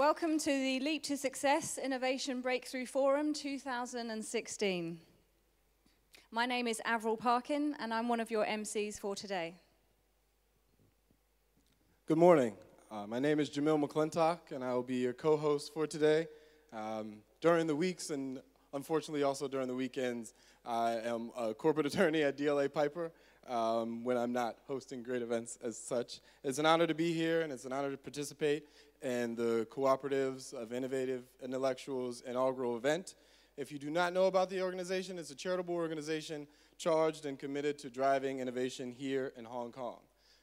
Welcome to the Leap to Success Innovation Breakthrough Forum 2016. My name is Avril Parkin, and I'm one of your MCs for today. Good morning. Uh, my name is Jamil McClintock, and I will be your co host for today. Um, during the weeks and unfortunately also during the weekends, I am a corporate attorney at DLA Piper um, when I'm not hosting great events as such. It's an honor to be here, and it's an honor to participate and the Cooperatives of Innovative Intellectuals inaugural event. If you do not know about the organization, it's a charitable organization charged and committed to driving innovation here in Hong Kong.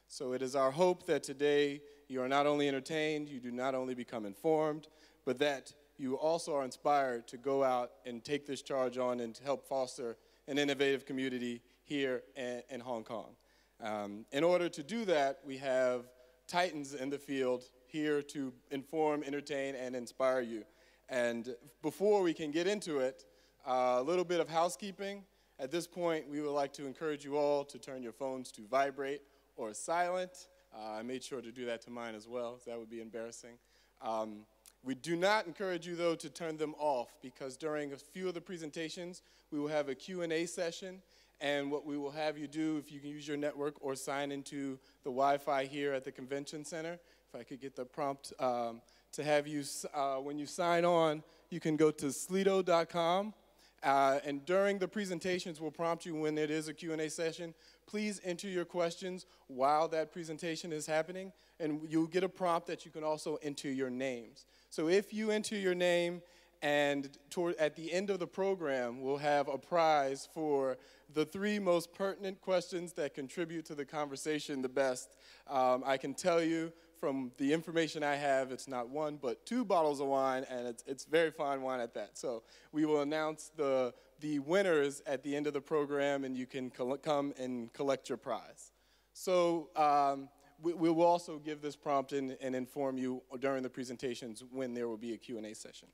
So it is our hope that today you are not only entertained, you do not only become informed, but that you also are inspired to go out and take this charge on and to help foster an innovative community here in, in Hong Kong. Um, in order to do that, we have titans in the field here to inform, entertain, and inspire you. And before we can get into it, uh, a little bit of housekeeping. At this point, we would like to encourage you all to turn your phones to vibrate or silent. Uh, I made sure to do that to mine as well, so that would be embarrassing. Um, we do not encourage you, though, to turn them off because during a few of the presentations, we will have a Q&A session, and what we will have you do, if you can use your network or sign into the Wi-Fi here at the Convention Center, if I could get the prompt um, to have you, uh, when you sign on, you can go to slido.com. Uh, and during the presentations, we'll prompt you when it is a Q&A session. Please enter your questions while that presentation is happening, and you'll get a prompt that you can also enter your names. So if you enter your name, and toward, at the end of the program, we'll have a prize for the three most pertinent questions that contribute to the conversation the best. Um, I can tell you from the information I have, it's not one, but two bottles of wine, and it's, it's very fine wine at that. So we will announce the, the winners at the end of the program, and you can come and collect your prize. So um, we, we, will also give this prompt and, and inform you during the presentations when there will be a Q&A session.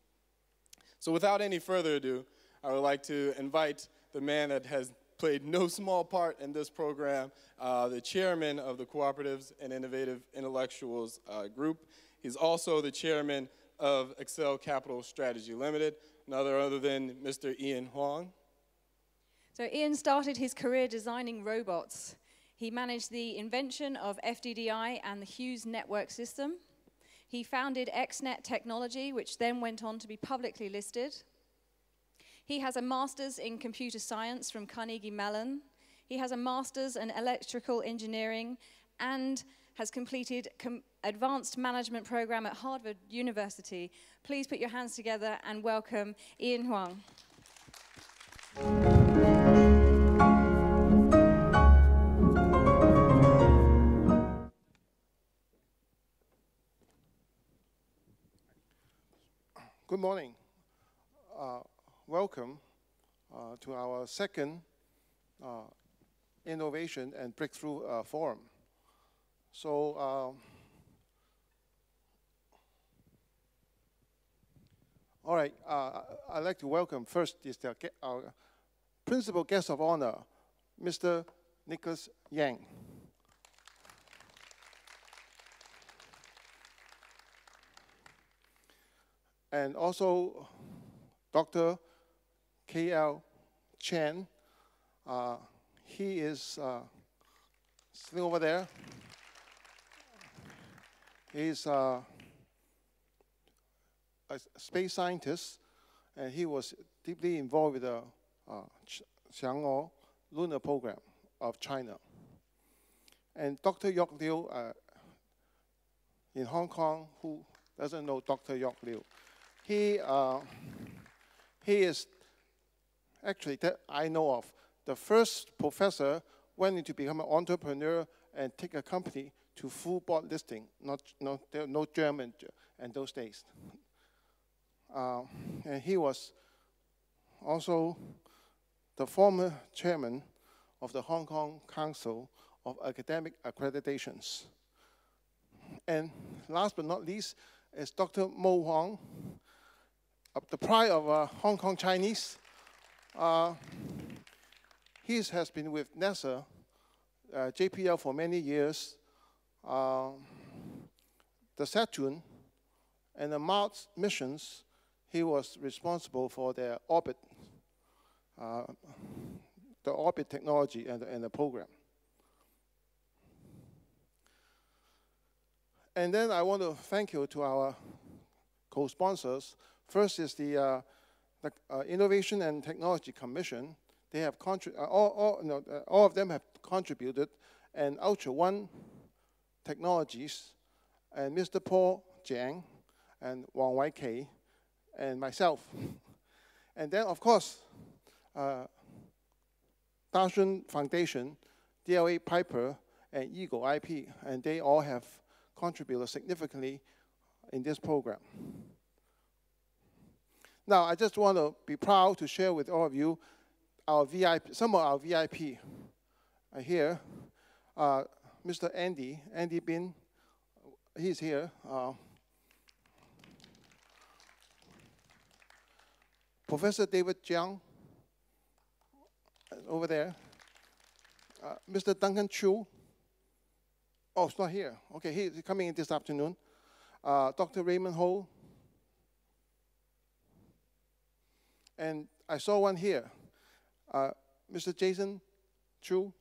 So without any further ado, I would like to invite the man that has played no small part in this program, uh, the chairman of the Cooperatives and Innovative Intellectuals uh, Group. He's also the chairman of Excel Capital Strategy Limited, another other than Mr. Ian Huang. So Ian started his career designing robots. He managed the invention of FDDI and the Hughes network system. He founded XNet Technology, which then went on to be publicly listed. He has a master's in computer science from Carnegie Mellon. He has a master's in electrical engineering and has completed com advanced management program at Harvard University. Please put your hands together and welcome Ian Huang. Good morning. Uh, welcome uh, to our second uh, Innovation and Breakthrough uh, Forum. So, um, all right, uh, I'd like to welcome first is the, our principal guest of honor, Mr. Nicholas Yang. And also Dr. K.L. Chen. Uh, he is uh, sitting over there. He's uh, a space scientist, and he was deeply involved with the uh, lunar program of China. And Dr. York Liu uh, in Hong Kong, who doesn't know Dr. York Liu, he, uh, he is actually, that I know of, the first professor went to become an entrepreneur and take a company to full board listing. Not, no, there no German in those days. Uh, and he was also the former chairman of the Hong Kong Council of Academic Accreditations. And last but not least is Dr. Mo Huang, the pride of uh, Hong Kong Chinese. Uh, he has been with NASA, uh, JPL for many years. Uh, the Saturn And the Mars missions, he was responsible for their orbit, uh, the orbit technology and, and the program. And then I want to thank you to our co-sponsors. First is the, uh, the uh, Innovation and Technology Commission. They have uh, all, all, no, uh, all of them have contributed, and Ultra One Technologies, and Mr. Paul Jiang, and Wang Wai and myself. and then, of course, uh, Dashun Foundation, DLA Piper, and Eagle IP, and they all have contributed significantly in this program. Now, I just want to be proud to share with all of you our VIP, some of our VIP are here. Uh, Mr. Andy, Andy Bin, he's here. Uh, Professor David Jiang, over there. Uh, Mr. Duncan Chu, oh, it's not here. Okay, he's coming in this afternoon. Uh, Dr. Raymond Ho. And I saw one here. Uh, Mr. Jason Chu.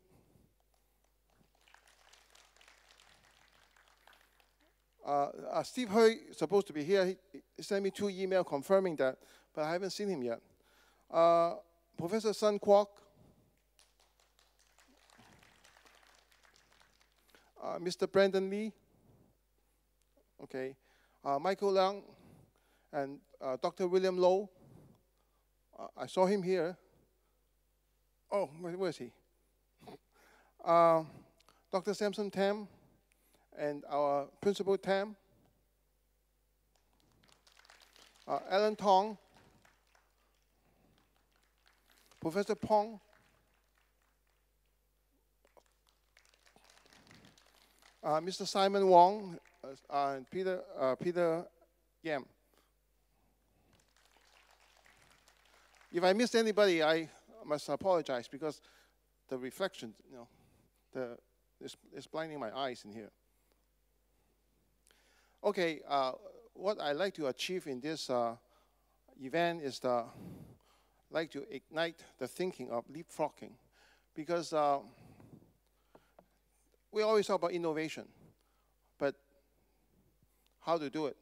Uh, uh, Steve supposed to be here. He, he sent me two emails confirming that, but I haven't seen him yet. Uh, Professor Sun Kwok, uh, Mr. Brandon Lee, okay, uh, Michael Leung, and Dr. William Low. I saw him here. Oh, where, is he? Uh, Dr. Samson Tam and our principal Tam, uh, Alan Tong, Professor Pong, uh, Mr. Simon Wong, uh, and Peter, uh, Peter Yam. If I missed anybody, I must apologize because the reflection, you know, the, is, is blinding my eyes in here. Okay, uh, what I like to achieve in this uh, event is the like to ignite the thinking of leapfrogging, because uh, we always talk about innovation, but how to do it.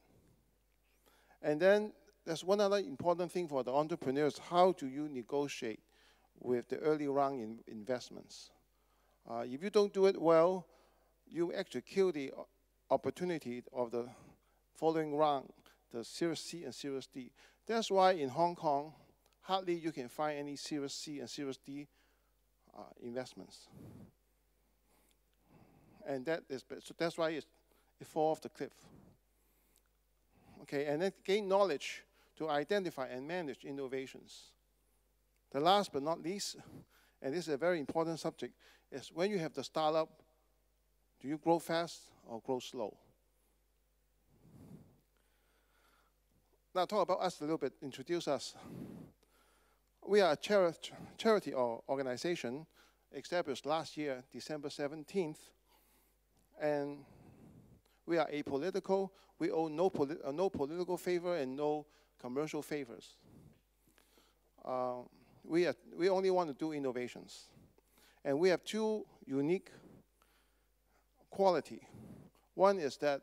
And then there's one other important thing for the entrepreneurs: how do you negotiate with the early round in investments? Uh, if you don't do it well, you actually kill the opportunity of the following round, the Series C and Series D. That's why in Hong Kong, hardly you can find any Series C and Series D uh, investments. And that is, so that's why it falls off the cliff. Okay, and then gain knowledge to identify and manage innovations. The last but not least, and this is a very important subject, is when you have the startup, do you grow fast or grow slow? Now talk about us a little bit, introduce us. We are a chari charity or organization established last year, December 17th, and we are apolitical. We owe no, poli uh, no political favor and no commercial favors. Uh, we, we only want to do innovations. And we have two unique quality. One is that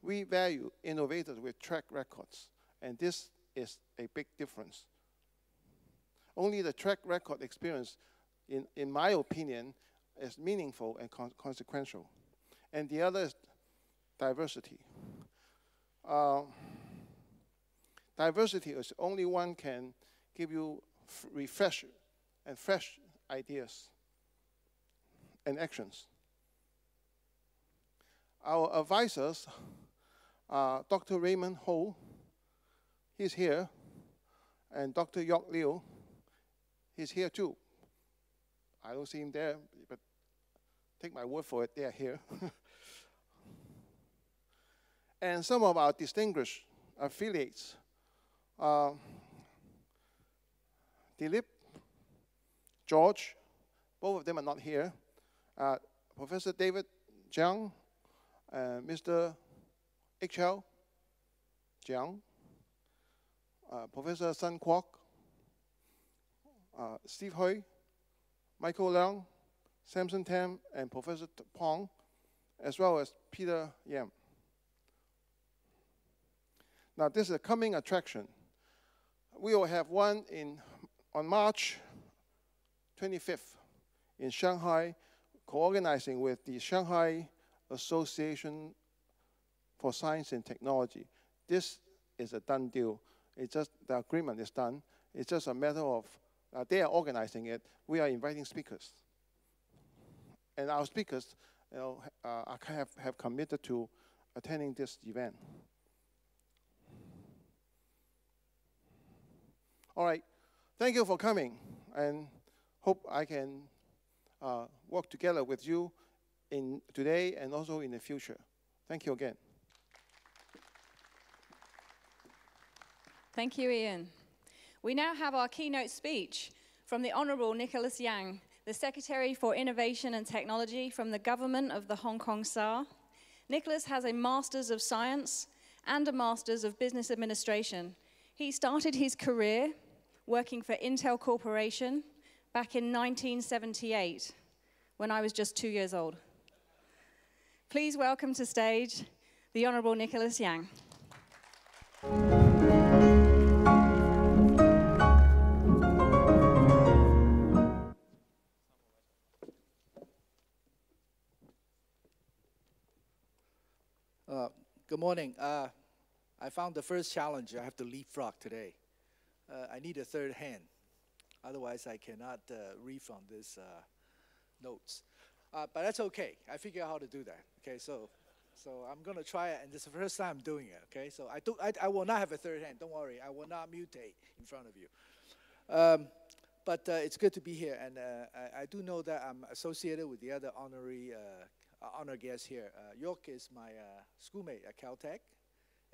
we value innovators with track records, and this is a big difference. Only the track record experience, in, in my opinion, is meaningful and con consequential. And the other is diversity. Uh, diversity is only one can give you refresh and fresh ideas and actions. Our advisors, uh, Dr. Raymond Ho, he's here, and Dr. York Liu, he's here too. I don't see him there, but take my word for it, they're here. and some of our distinguished affiliates, uh, Dilip, George, both of them are not here. Uh, Professor David Jiang, uh, Mr. HL, Jiang, uh, Professor Sun Kwok, uh, Steve Hui, Michael Leung, Samson Tam, and Professor Pong, as well as Peter Yam. Now, this is a coming attraction. We will have one in, on March 25th in Shanghai, co-organizing with the Shanghai Association for Science and Technology. This is a done deal. It's just the agreement is done. It's just a matter of uh, they are organizing it. We are inviting speakers, and our speakers, you know, uh, have have committed to attending this event. All right, thank you for coming, and hope I can uh, work together with you in today and also in the future. Thank you again. Thank you, Ian. We now have our keynote speech from the Honorable Nicholas Yang, the Secretary for Innovation and Technology from the Government of the Hong Kong SAR. Nicholas has a Master's of Science and a Master's of Business Administration. He started his career working for Intel Corporation back in 1978 when I was just two years old. Please welcome to stage the Honorable Nicholas Yang. Uh, good morning. Uh, I found the first challenge. I have to leapfrog today. Uh, I need a third hand. Otherwise, I cannot uh, read from these uh, notes. But that's okay. I figure out how to do that. Okay, so so I'm gonna try it, and this is the first time I'm doing it. Okay, so I do I, I will not have a third hand. Don't worry. I will not mutate in front of you. Um, but uh, it's good to be here, and uh, I, I, do know that I'm associated with the other honorary uh, honor guests here. York is my schoolmate at Caltech,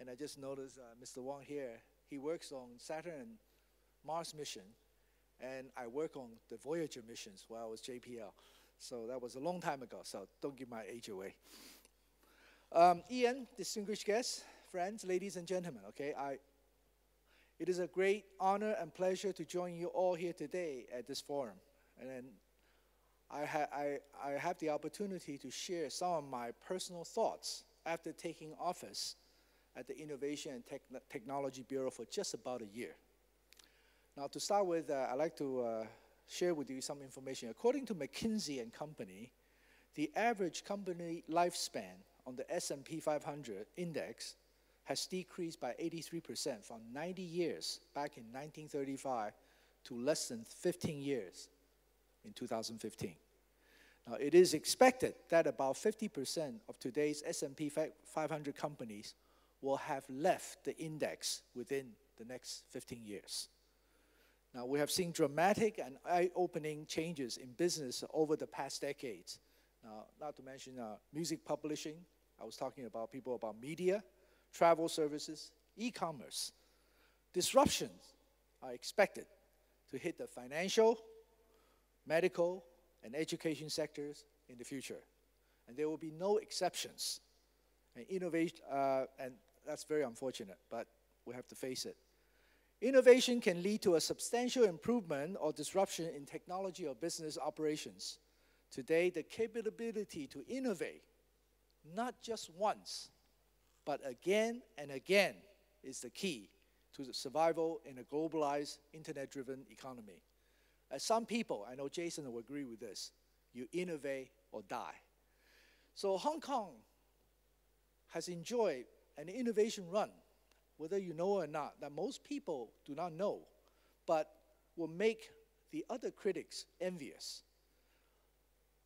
and I just noticed Mr. Wong here. He works on Saturn and Mars mission, and I work on the Voyager missions while I was JPL. So that was a long time ago, so don't give my age away. Um, Ian, distinguished guests, friends, ladies and gentlemen, okay, I, it is a great honor and pleasure to join you all here today at this forum. And I, ha I, I have the opportunity to share some of my personal thoughts after taking office at the Innovation and Techn Technology Bureau for just about a year. Now, to start with, uh, I'd like to uh, share with you some information. According to McKinsey and Company, the average company lifespan on the S&P 500 index has decreased by 83% from 90 years back in 1935 to less than 15 years in 2015. Now, it is expected that about 50% of today's S&P 500 companies will have left the index within the next 15 years. Now, we have seen dramatic and eye-opening changes in business over the past decades. Now, not to mention uh, music publishing. I was talking about people about media, travel services, e-commerce. Disruptions are expected to hit the financial, medical, and education sectors in the future. And there will be no exceptions. And innovation, uh, and that's very unfortunate, but we have to face it. Innovation can lead to a substantial improvement or disruption in technology or business operations. Today, the capability to innovate, not just once, but again and again, is the key to the survival in a globalized, internet-driven economy. As some people, I know Jason will agree with this, you innovate or die. So Hong Kong has enjoyed an innovation run whether you know or not, that most people do not know, but will make the other critics envious.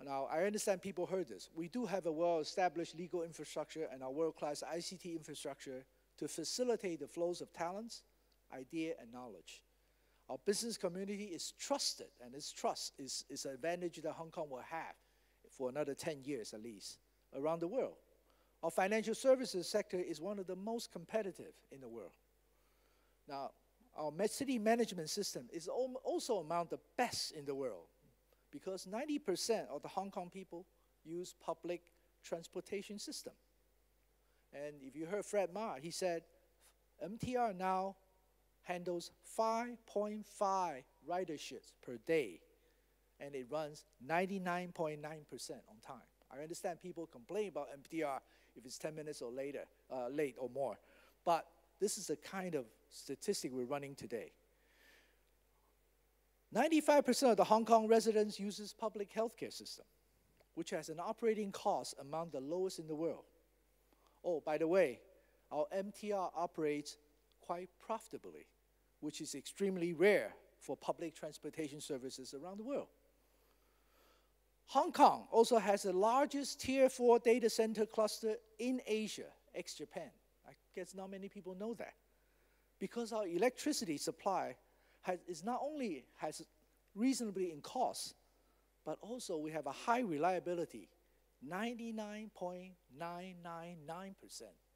Now, I understand people heard this. We do have a well-established legal infrastructure and a world-class ICT infrastructure to facilitate the flows of talents, idea, and knowledge. Our business community is trusted, and this trust is, is an advantage that Hong Kong will have for another 10 years at least around the world. Our financial services sector is one of the most competitive in the world. Now, our city management system is also among the best in the world because 90% of the Hong Kong people use public transportation system. And if you heard Fred Ma, he said MTR now handles 5.5 riderships per day, and it runs 99.9% on time. I understand people complain about MTR if it's 10 minutes or later, uh, late or more, but this is the kind of statistic we're running today. 95% of the Hong Kong residents uses public healthcare system, which has an operating cost among the lowest in the world. Oh, by the way, our MTR operates quite profitably, which is extremely rare for public transportation services around the world. Hong Kong also has the largest Tier 4 data center cluster in Asia, ex Japan. I guess not many people know that. Because our electricity supply has, is not only has reasonably in cost, but also we have a high reliability, 99.999%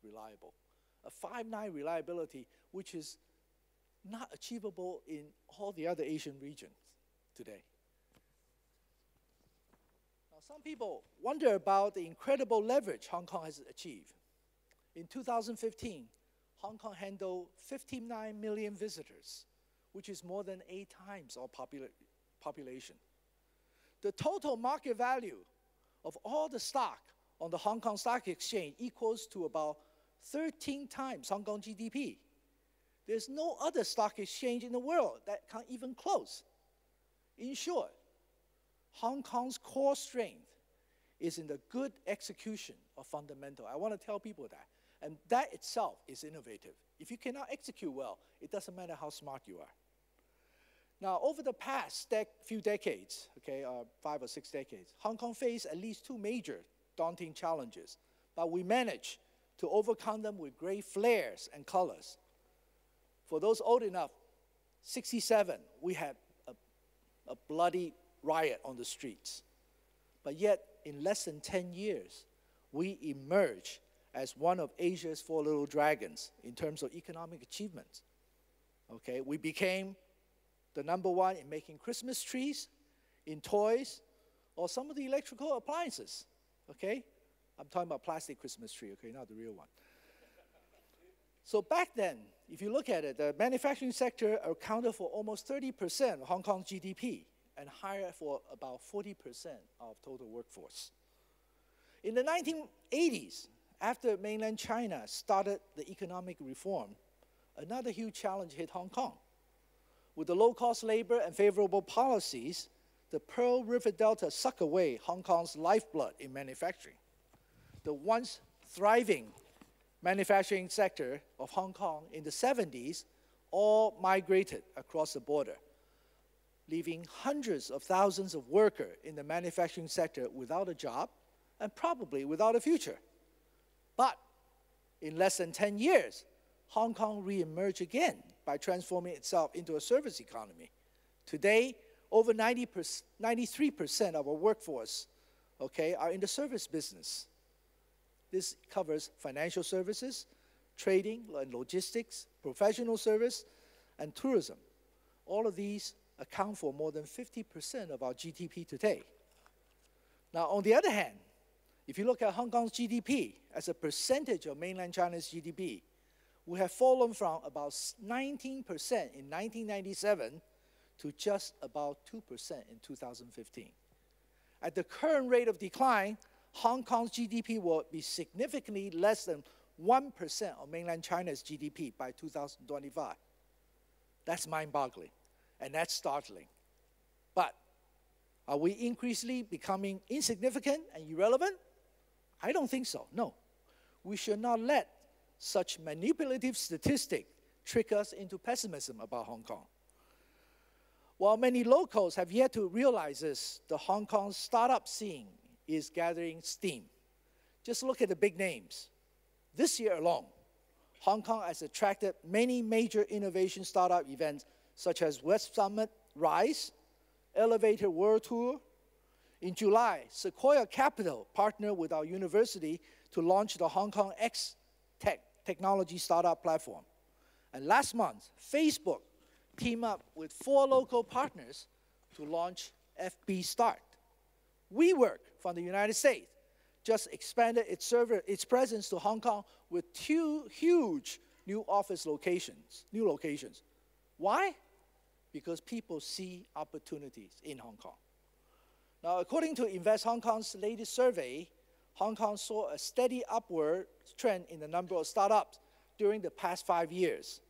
reliable. A 5.9 reliability, which is not achievable in all the other Asian regions today. Some people wonder about the incredible leverage Hong Kong has achieved. In 2015, Hong Kong handled 59 million visitors, which is more than eight times our popula population. The total market value of all the stock on the Hong Kong Stock Exchange equals to about 13 times Hong Kong GDP. There's no other stock exchange in the world that can even close. In short, Hong Kong's core strength is in the good execution of fundamental. I want to tell people that. And that itself is innovative. If you cannot execute well, it doesn't matter how smart you are. Now, over the past dec few decades, okay, uh, five or six decades, Hong Kong faced at least two major daunting challenges, but we managed to overcome them with great flares and colors. For those old enough, 67, we had a, a bloody riot on the streets. But yet, in less than 10 years, we emerged as one of Asia's four little dragons in terms of economic achievements. Okay, we became the number one in making Christmas trees, in toys, or some of the electrical appliances. Okay, I'm talking about plastic Christmas tree. Okay, not the real one. So back then, if you look at it, the manufacturing sector accounted for almost 30% of Hong Kong's GDP and hired for about 40% of total workforce. In the 1980s, after mainland China started the economic reform, another huge challenge hit Hong Kong. With the low-cost labor and favorable policies, the Pearl River Delta sucked away Hong Kong's lifeblood in manufacturing. The once thriving manufacturing sector of Hong Kong in the 70s all migrated across the border, leaving hundreds of thousands of workers in the manufacturing sector without a job and probably without a future. But in less than 10 years, Hong Kong reemerged again by transforming itself into a service economy. Today, over 90 93% of our workforce okay, are in the service business. This covers financial services, trading and logistics, professional service, and tourism. All of these account for more than 50% of our GDP today. Now, on the other hand, if you look at Hong Kong's GDP as a percentage of mainland China's GDP, we have fallen from about 19% in 1997 to just about 2% in 2015. At the current rate of decline, Hong Kong's GDP will be significantly less than 1% of mainland China's GDP by 2025. That's mind boggling and that's startling. But are we increasingly becoming insignificant and irrelevant? I don't think so, no. We should not let such manipulative statistics trick us into pessimism about Hong Kong. While many locals have yet to realize this, the Hong Kong startup scene is gathering steam. Just look at the big names. This year alone, Hong Kong has attracted many major innovation startup events such as Web Summit Rise, Elevator World Tour. In July, Sequoia Capital partnered with our university to launch the Hong Kong X Tech technology startup platform. And last month, Facebook teamed up with four local partners to launch FB Start. WeWork from the United States just expanded its server, its presence to Hong Kong with two huge new office locations, new locations. Why? Because people see opportunities in Hong Kong. Now, according to Invest Hong Kong's latest survey, Hong Kong saw a steady upward trend in the number of startups during the past five years.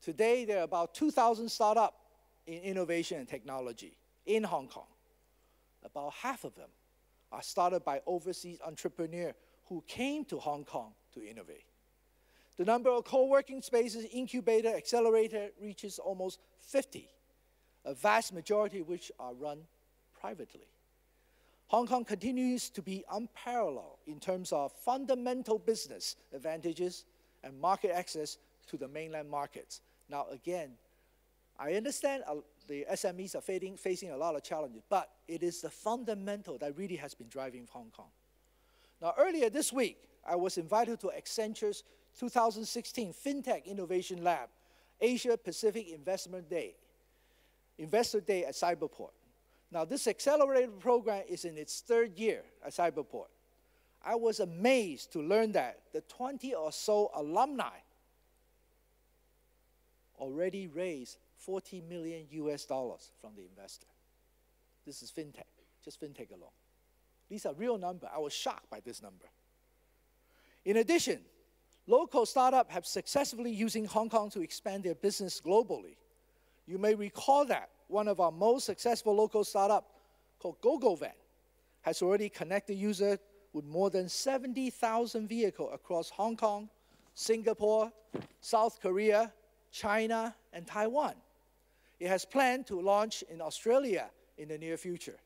Today, there are about 2,000 startups in innovation and technology in Hong Kong. About half of them are started by overseas entrepreneurs who came to Hong Kong to innovate. The number of co-working spaces, incubator, accelerator reaches almost 50, a vast majority of which are run privately. Hong Kong continues to be unparalleled in terms of fundamental business advantages and market access to the mainland markets. Now, again, I understand the SMEs are facing, facing a lot of challenges, but it is the fundamental that really has been driving Hong Kong. Now, earlier this week, I was invited to Accenture's 2016 FinTech Innovation Lab, Asia Pacific Investment Day, Investor Day at Cyberport. Now, this accelerated program is in its third year at Cyberport. I was amazed to learn that the 20 or so alumni already raised 40 million US dollars from the investor. This is fintech, just fintech alone. These are real numbers. I was shocked by this number. In addition, local startups have successfully using Hong Kong to expand their business globally. You may recall that one of our most successful local startup called GoGoVan has already connected users with more than 70,000 vehicles across Hong Kong, Singapore, South Korea, China, and Taiwan. It has planned to launch in Australia in the near future.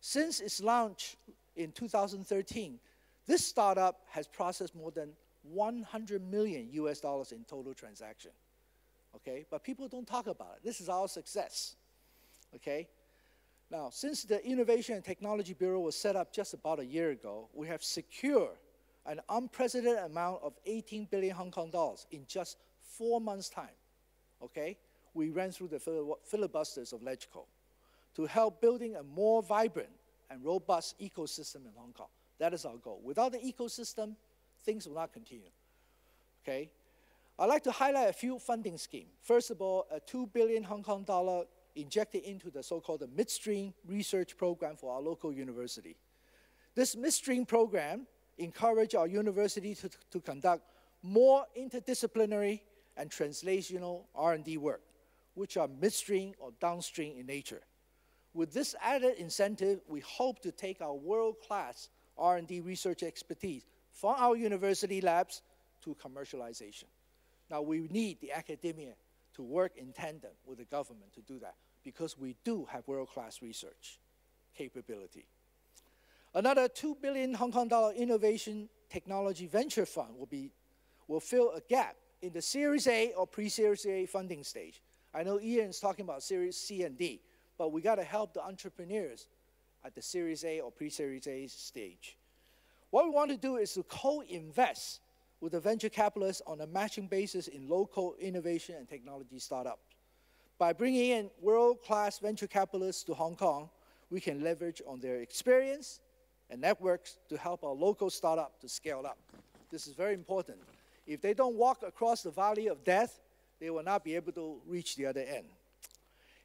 Since its launch in 2013, this startup has processed more than 100 million US dollars in total transaction. Okay, but people don't talk about it. This is our success. Okay, now since the Innovation and Technology Bureau was set up just about a year ago, we have secured an unprecedented amount of 18 billion Hong Kong dollars in just four months' time. Okay, we ran through the filibusters of LegCo to help building a more vibrant and robust ecosystem in Hong Kong. That is our goal. Without the ecosystem, things will not continue. Okay? I'd like to highlight a few funding schemes. First of all, a 2 billion Hong Kong dollar injected into the so-called midstream research program for our local university. This midstream program encourage our university to, to conduct more interdisciplinary and translational R&D work, which are midstream or downstream in nature. With this added incentive, we hope to take our world-class R&D research expertise from our university labs to commercialization. Now, we need the academia to work in tandem with the government to do that because we do have world-class research capability. Another 2 billion Hong Kong dollar innovation technology venture fund will, be, will fill a gap in the Series A or pre-Series A funding stage. I know Ian's talking about Series C and D, but we got to help the entrepreneurs at the Series A or pre-Series A stage. What we want to do is to co-invest with the venture capitalists on a matching basis in local innovation and technology startups. By bringing in world-class venture capitalists to Hong Kong, we can leverage on their experience and networks to help our local startup to scale up. This is very important. If they don't walk across the valley of death, they will not be able to reach the other end.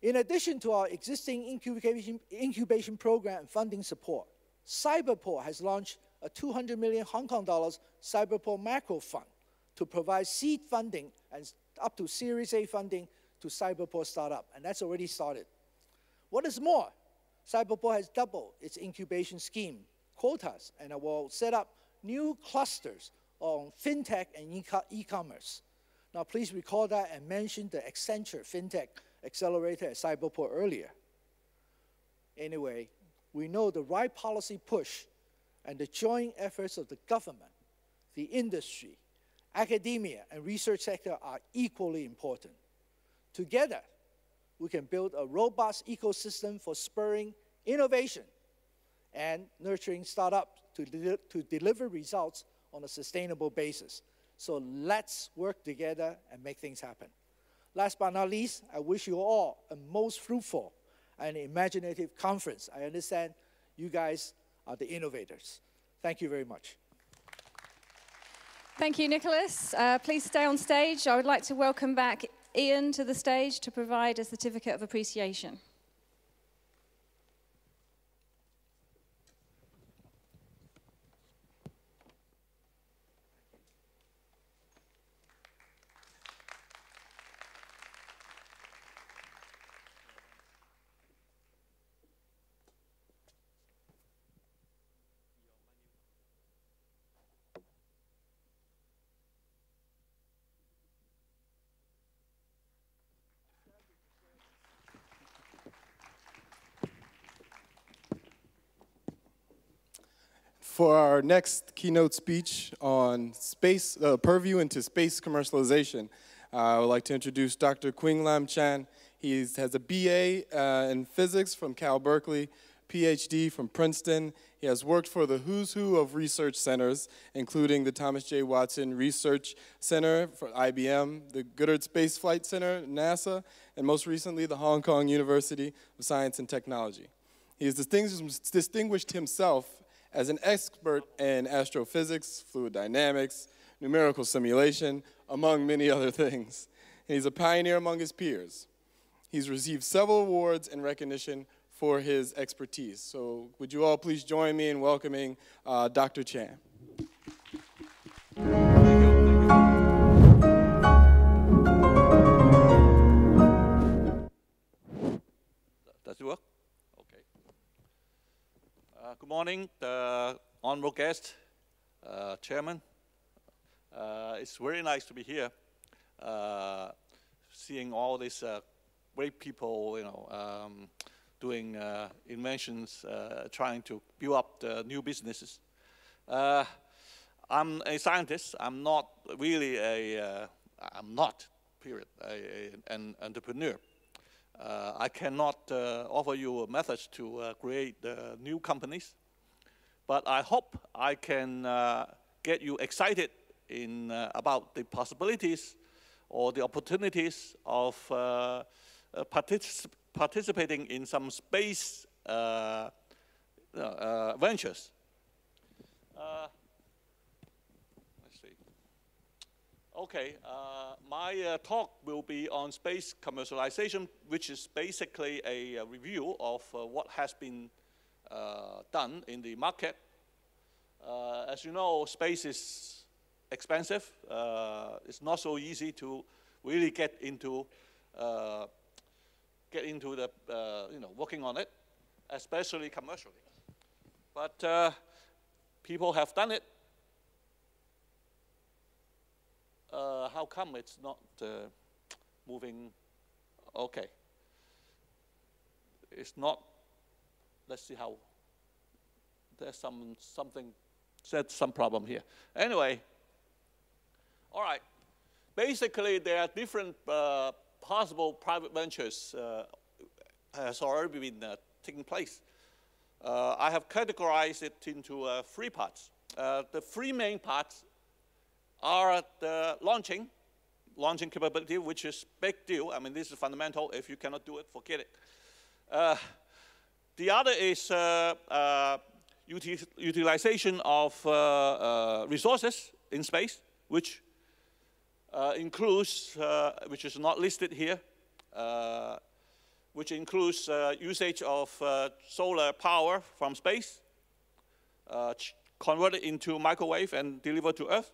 In addition to our existing incubation, incubation program and funding support, Cyberport has launched a 200 million Hong Kong dollars Cyberport Macro Fund to provide seed funding and up to Series A funding to Cyberport startup, and that's already started. What is more, Cyberport has doubled its incubation scheme quotas and will set up new clusters on fintech and e-commerce. Now, please recall that and mention the Accenture FinTech Accelerator at Cyberport earlier. Anyway, we know the right policy push and the joint efforts of the government, the industry, academia, and research sector are equally important. Together, we can build a robust ecosystem for spurring innovation and nurturing startups to, de to deliver results on a sustainable basis. So let's work together and make things happen. Last but not least, I wish you all a most fruitful and imaginative conference. I understand you guys are the innovators. Thank you very much. Thank you, Nicholas. Uh, please stay on stage. I would like to welcome back Ian to the stage to provide a certificate of appreciation. For our next keynote speech on space, uh, purview into space commercialization, uh, I would like to introduce Dr. Kwing Lam Chan. He has a BA uh, in physics from Cal Berkeley, PhD from Princeton. He has worked for the who's who of research centers, including the Thomas J. Watson Research Center for IBM, the Goddard Space Flight Center, NASA, and most recently the Hong Kong University of Science and Technology. He has distinguished, distinguished himself as an expert in astrophysics, fluid dynamics, numerical simulation, among many other things. he's a pioneer among his peers. He's received several awards and recognition for his expertise. So would you all please join me in welcoming uh, Dr. Chan. Morning, the honorable guest, uh, chairman. Uh, it's very nice to be here, uh, seeing all these uh, great people, you know, um, doing uh, inventions, trying to build up the new businesses. I'm a scientist. I'm not really a. am not, period, a, a, an entrepreneur. Uh, I cannot uh, offer you methods to uh, create new companies, but I hope I can get you excited in about the possibilities or the opportunities of partic participating in some space ventures. Okay, uh, my uh, talk will be on space commercialization, which is basically a, a review of uh, what has been uh, done in the market. Uh, as you know, space is expensive. Uh, it's not so easy to really get into get into the you know working on it, especially commercially. But people have done it uh, how come it's not uh, moving? Okay. It's not, let's see how, there's some, something, there's some problem here. Anyway, all right. Basically, there are different uh, possible private ventures uh, has already been uh, taking place. Uh, I have categorized it into uh, three parts. Uh, the three main parts are the launching, launching capability, which is big deal. I mean, this is fundamental. If you cannot do it, forget it. The other is uh, uh, util utilization of uh, resources in space, which includes, which is not listed here, which includes usage of solar power from space, converted into microwave and delivered to Earth.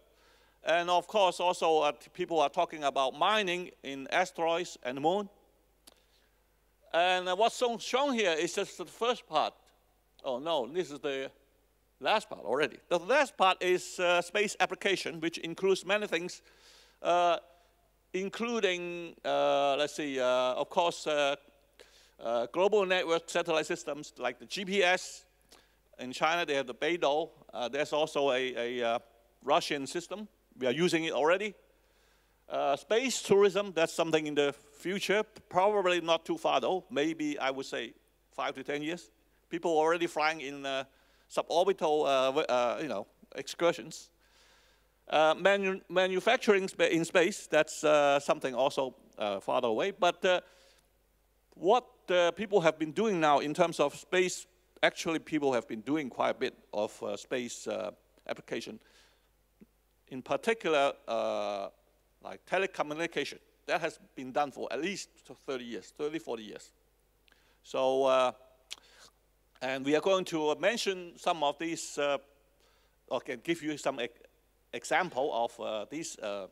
And of course, also uh, people are talking about mining in asteroids and moon. And uh, what's shown here is just the first part. Oh no, this is the last part already. The last part is uh, space application, which includes many things, uh, including, uh, let's see, uh, of course, global network satellite systems like the GPS. In China, they have the Beidou. there's also a, a Russian system we are using it already. Uh, space tourism, that's something in the future, probably not too far though, maybe I would say five to 10 years. People already flying in uh, suborbital uh, uh you know, excursions. Uh, manu manufacturing in space, that's uh, something also farther away. But what people have been doing now in terms of space, actually people have been doing quite a bit of space application in particular, like telecommunication. That has been done for at least 30 years, 30, 40 years. So, uh, and we are going to mention some of these, uh, or give you some example of uh, these uh,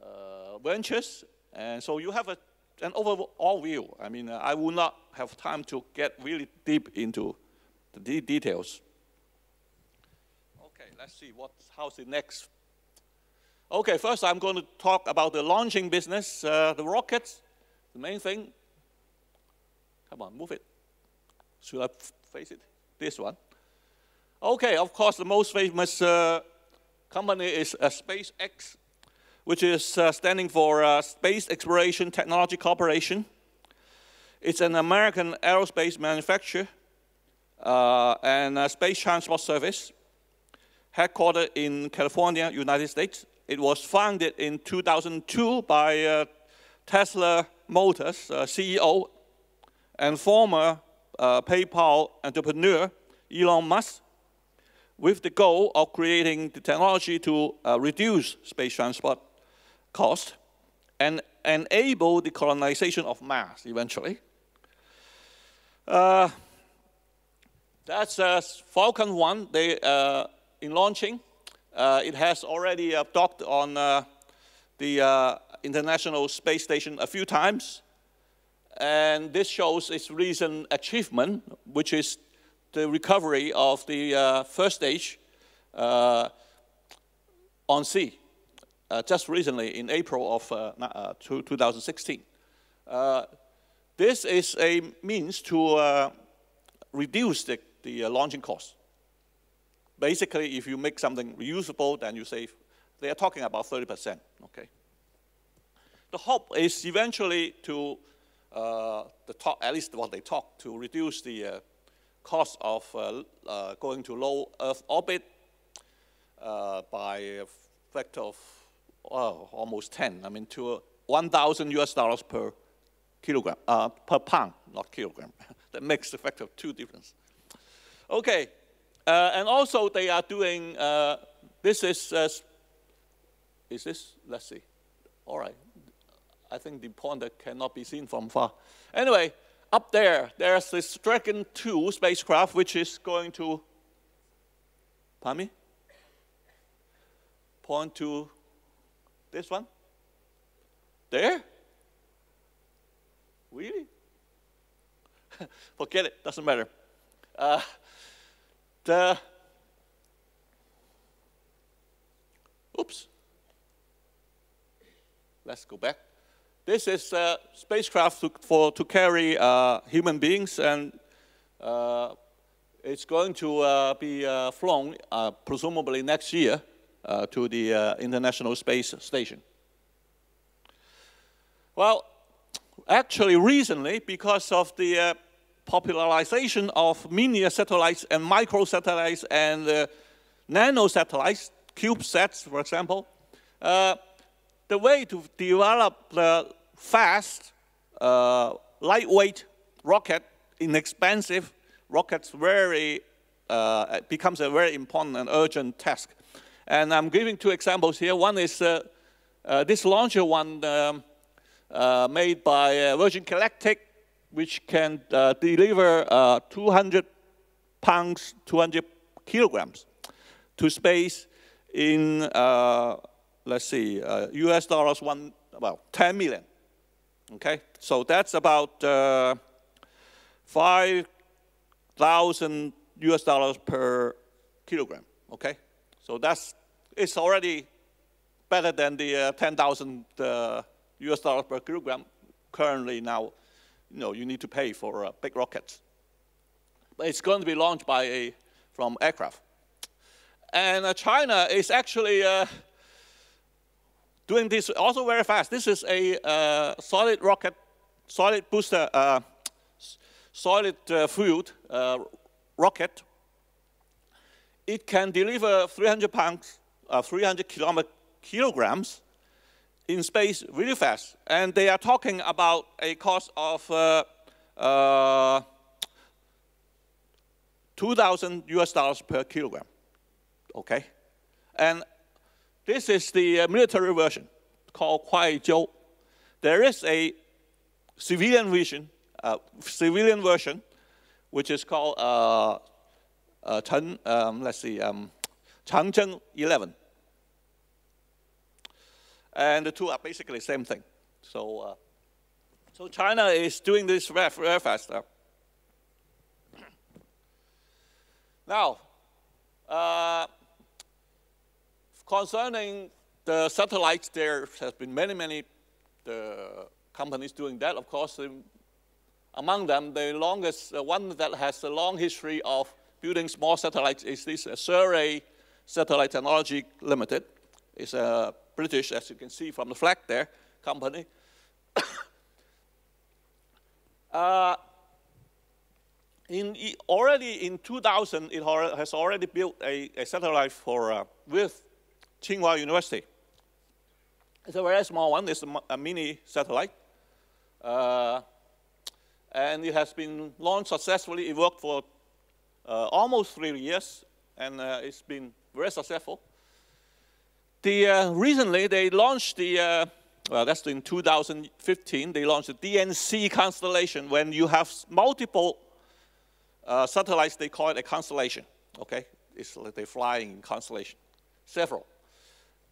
uh, ventures. And so you have a, an overall view. I mean, I will not have time to get really deep into the de details. Okay, let's see what, how's the next Okay, first I'm going to talk about the launching business, uh, the rockets, the main thing. Come on, move it. Should I face it? This one. Okay, of course, the most famous uh, company is uh, SpaceX, which is uh, standing for uh, Space Exploration Technology Corporation. It's an American aerospace manufacturer uh, and space transport service, headquartered in California, United States. It was founded in 2002 by uh, Tesla Motors uh, CEO and former uh, PayPal entrepreneur Elon Musk with the goal of creating the technology to uh, reduce space transport cost and enable the colonization of Mars eventually. Uh, that's uh, Falcon 1 they, in launching. Uh, it has already uh, docked on uh, the uh, International Space Station a few times. And this shows its recent achievement, which is the recovery of the uh, first stage uh, on sea, just recently in April of 2016. this is a means to reduce the, the launching cost basically, if you make something reusable, then you save. They are talking about 30%, okay? The hope is eventually to, uh, the talk, at least what they talk, to reduce the uh, cost of uh, uh going to low Earth orbit uh, by a factor of almost 10. I mean, to 1,000 US dollars per kilogram, uh, per pound, not kilogram. that makes the factor of two difference. Okay, uh, and also they are doing, uh, this is, uh, is this, let's see. All right. I think the point that cannot be seen from far. Anyway, up there, there's this Dragon 2 spacecraft, which is going to, pardon me? Point to this one? There? Really? Forget it, doesn't matter. Uh, oops, let's go back. This is a spacecraft to, for, to carry uh, human beings, and uh, it's going to uh, be uh, flown, uh, presumably next year, uh, to the International Space Station. Well, actually recently, because of the popularization of mini satellites and micro satellites and uh, nano satellites, CubeSats, for example, uh, the way to develop the fast, uh, lightweight rocket, inexpensive rockets, very uh, becomes a very important and urgent task. And I'm giving two examples here. One is uh, uh, this launcher one um, made by Virgin Galactic which can uh, deliver uh, 200 pounds, 200 kilograms to space in, uh, let's see, US uh, dollars, one, well, 10 million. Okay, so that's about uh, 5,000 US dollars per kilogram. Okay, so that's, it's already better than the uh, 10,000 US dollars per kilogram currently now you know, you need to pay for uh, big rockets. But it's going to be launched by a, from aircraft. And uh, China is actually uh, doing this also very fast. This is a uh, solid rocket, solid booster, uh, solid fueled rocket. It can deliver 300 pounds, 300 kilometer, kilograms in space really fast. And they are talking about a cost of uh, uh, 2,000 US dollars per kilogram. Okay? And this is the uh, military version called Kuaizhou. There is a civilian version, uh, civilian version, which is called uh, uh, Chen, um, let's see, um, Changzheng 11. And the two are basically the same thing. So, uh, so China is doing this very, fast. Now, uh, concerning the satellites, there has been many, many the companies doing that. Of course, among them, the longest uh, one that has a long history of building small satellites is this uh, Surrey Satellite Technology Limited. It's a British, as you can see from the flag there, company. uh, in, already in 2000, it has already built a, a satellite for, uh, with Tsinghua University. It's a very small one. It's a, a mini satellite. Uh, and it has been launched successfully. It worked for uh, almost three years, and uh, it's been very successful. The, uh, recently, they launched the, uh, well, that's in 2015, they launched the DMC constellation. When you have multiple uh, satellites, they call it a constellation, okay? It's like they fly in constellation, several.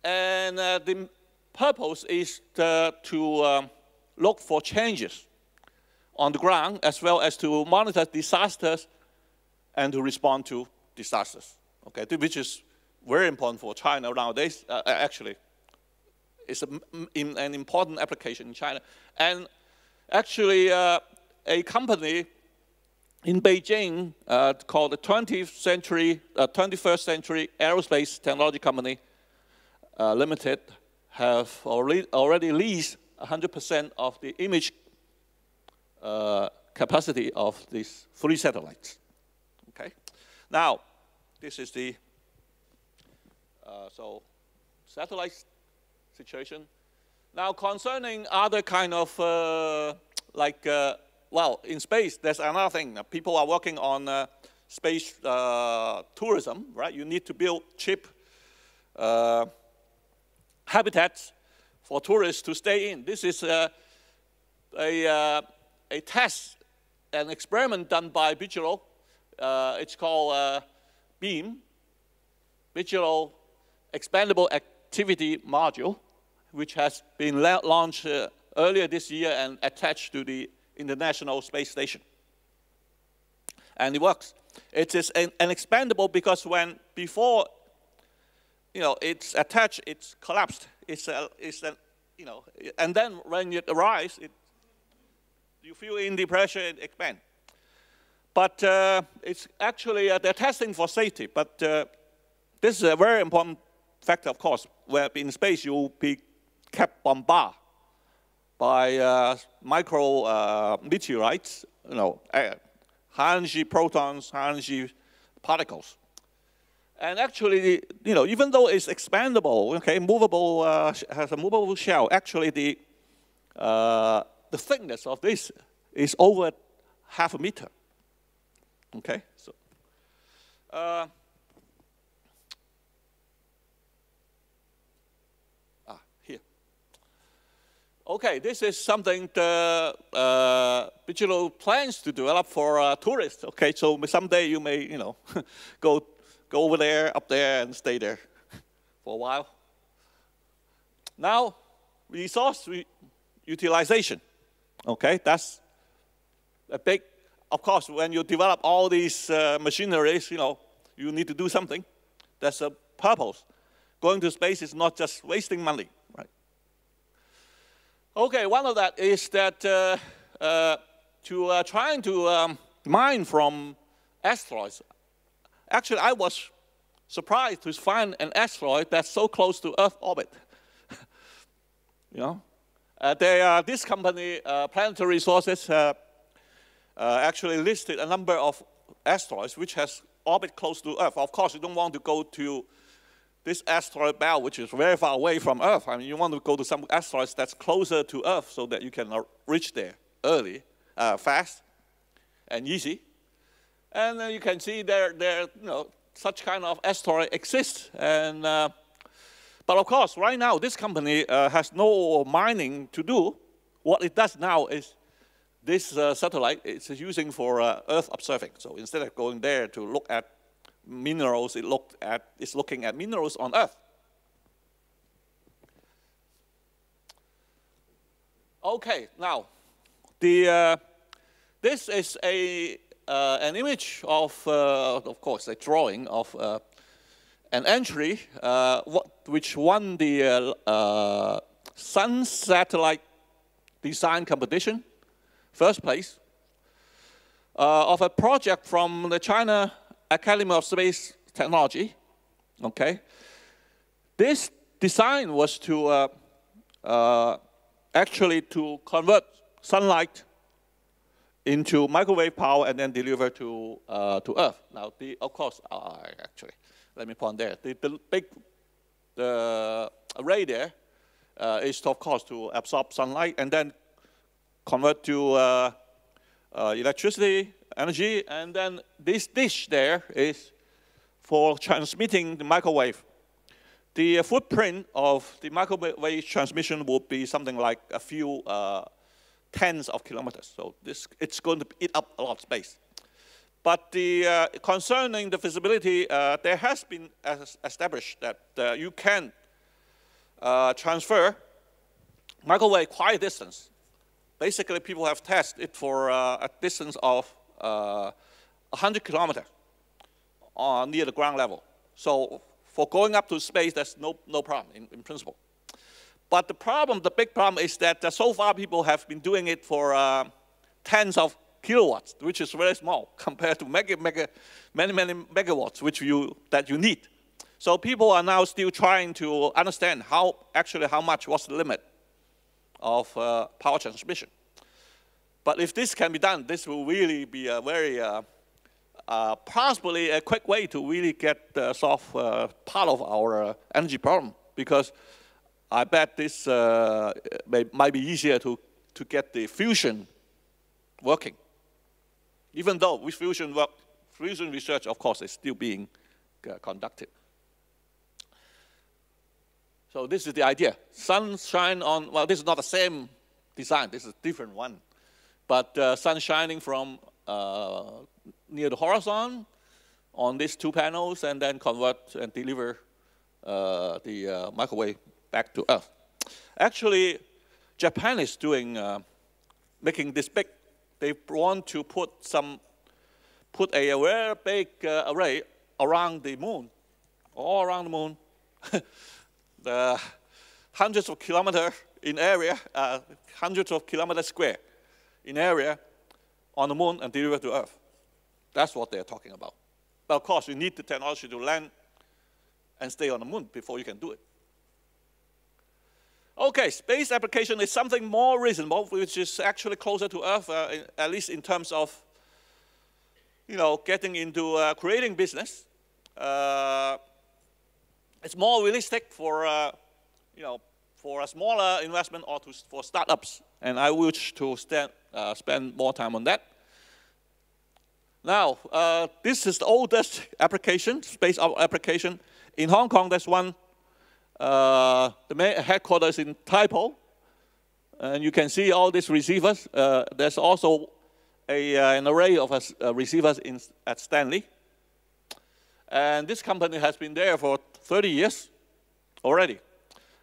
And uh, the purpose is to, to um, look for changes on the ground as well as to monitor disasters and to respond to disasters, okay, which is very important for China nowadays, uh, actually. It's a, in, an important application in China. And actually, uh, a company in Beijing uh, called the 20th century, 21st uh, century Aerospace Technology Company uh, Limited have already, already leased 100% of the image uh, capacity of these three satellites. Okay. Now, this is the uh, so satellite situation. Now, concerning other kind of uh, like uh, well, in space, there's another thing. People are working on uh, space uh, tourism, right? You need to build cheap habitats for tourists to stay in. This is a, a, a test, an experiment done by Bigelow. it's called BEAM, Bigelow expandable activity module, which has been launched uh, earlier this year and attached to the International Space Station. And it works. It is an, an expandable because when before, you know, it's attached, it's collapsed. It's a, it's a, you know, and then when it arrives, it, you feel in the pressure, it expands. But uh, it's actually, uh, they're testing for safety, but uh, this is a very important fact, of course, where in space you will be kept bombarded by uh, micro uh, meteorites, you know, uh, high energy protons, high energy particles. And actually, you know, even though it's expandable, okay, movable, uh, has a movable shell, actually the, uh, the thickness of this is over half a meter. Okay, so. Uh, okay, this is something the uh, Bigelow plans to develop for uh, tourists. Okay, so someday you may, you know, go, go over there, up there, and stay there for a while. Now, resource re utilization. Okay, that's a big, of course, when you develop all these uh, machineries, you know, you need to do something. That's a purpose. Going to space is not just wasting money. Okay, one of that is that uh, uh, to uh, trying to um, mine from asteroids. Actually, I was surprised to find an asteroid that's so close to Earth orbit. you know, uh, they, uh, this company, uh, Planetary Resources, actually listed a number of asteroids which has orbit close to Earth. Of course, you don't want to go to this asteroid belt, which is very far away from Earth, I mean, you want to go to some asteroids that's closer to Earth so that you can reach there early, uh, fast, and easy. And then you can see there, there, you know, such kind of asteroid exists. And, uh, But of course, right now, this company uh, has no mining to do. What it does now is this uh, satellite is using for uh, Earth observing. So instead of going there to look at minerals, it looked at, it's looking at minerals on Earth. Okay, now, the, uh, this is a, uh, an image of, uh, of course, a drawing of uh, an entry uh, what, which won the uh, Sun Satellite Design Competition, first place, of a project from the China Academy of Space Technology. Okay, this design was to actually to convert sunlight into microwave power and then deliver to, uh, to Earth. Now, the, of course, uh, actually, let me point there. The, the big the array there uh, is, of course, to absorb sunlight and then convert to uh, uh, electricity, energy, and then this dish there is for transmitting the microwave the footprint of the microwave transmission would be something like a few uh, tens of kilometers. So this, it's going to eat up a lot of space. But the, uh, concerning the feasibility, uh, there has been established that uh, you can uh, transfer microwave quite distance. Basically, people have tested it for uh, a distance of 100 kilometers near the ground level. So for going up to space, that's no, no problem in, in principle. But the problem, the big problem is that uh, so far people have been doing it for uh, tens of kilowatts, which is very small compared to mega, mega, many, many megawatts which you, that you need. So people are now still trying to understand how, actually how much was the limit of uh, power transmission. But if this can be done, this will really be a very uh, uh, possibly a quick way to really get uh, solve part of our uh, energy problem because I bet this uh, may, might be easier to, to get the fusion working. Even though with fusion work, fusion research, of course, is still being uh, conducted. So this is the idea. Sunshine on, well, this is not the same design. This is a different one. But sun shining from near the horizon on these two panels and then convert and deliver uh, the uh, microwave back to Earth. Actually, Japan is doing, uh, making this big. They want to put some, put a very big uh, array around the moon, all around the moon. the hundreds of kilometers in area, uh, hundreds of kilometers square in area on the moon and deliver to Earth. That's what they're talking about. But of course, you need the technology to land and stay on the moon before you can do it. Okay, space application is something more reasonable, which is actually closer to Earth, uh, at least in terms of, you know, getting into uh, creating business. Uh, it's more realistic for, uh, you know, for a smaller investment or to, for startups, and I wish to stand, uh, spend more time on that. Now, uh, this is the oldest application, space application. In Hong Kong, there's one. Uh, the main headquarters in Tai Po. And you can see all these receivers. Uh, there's also a, uh, an array of uh, receivers in, at Stanley. And this company has been there for 30 years already.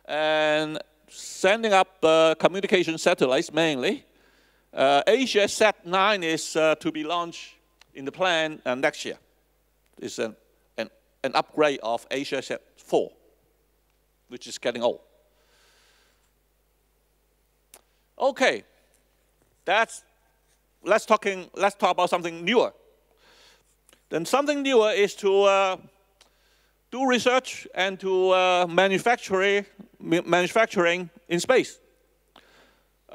And sending up communication satellites mainly. Asia Sat-9 is to be launched in the plan uh, next year. It's an, an, an upgrade of Asia Sat 4, which is getting old. Okay, that's, let's, talking, let's talk about something newer. Then something newer is to uh, do research and to uh, manufacturing, manufacturing in space.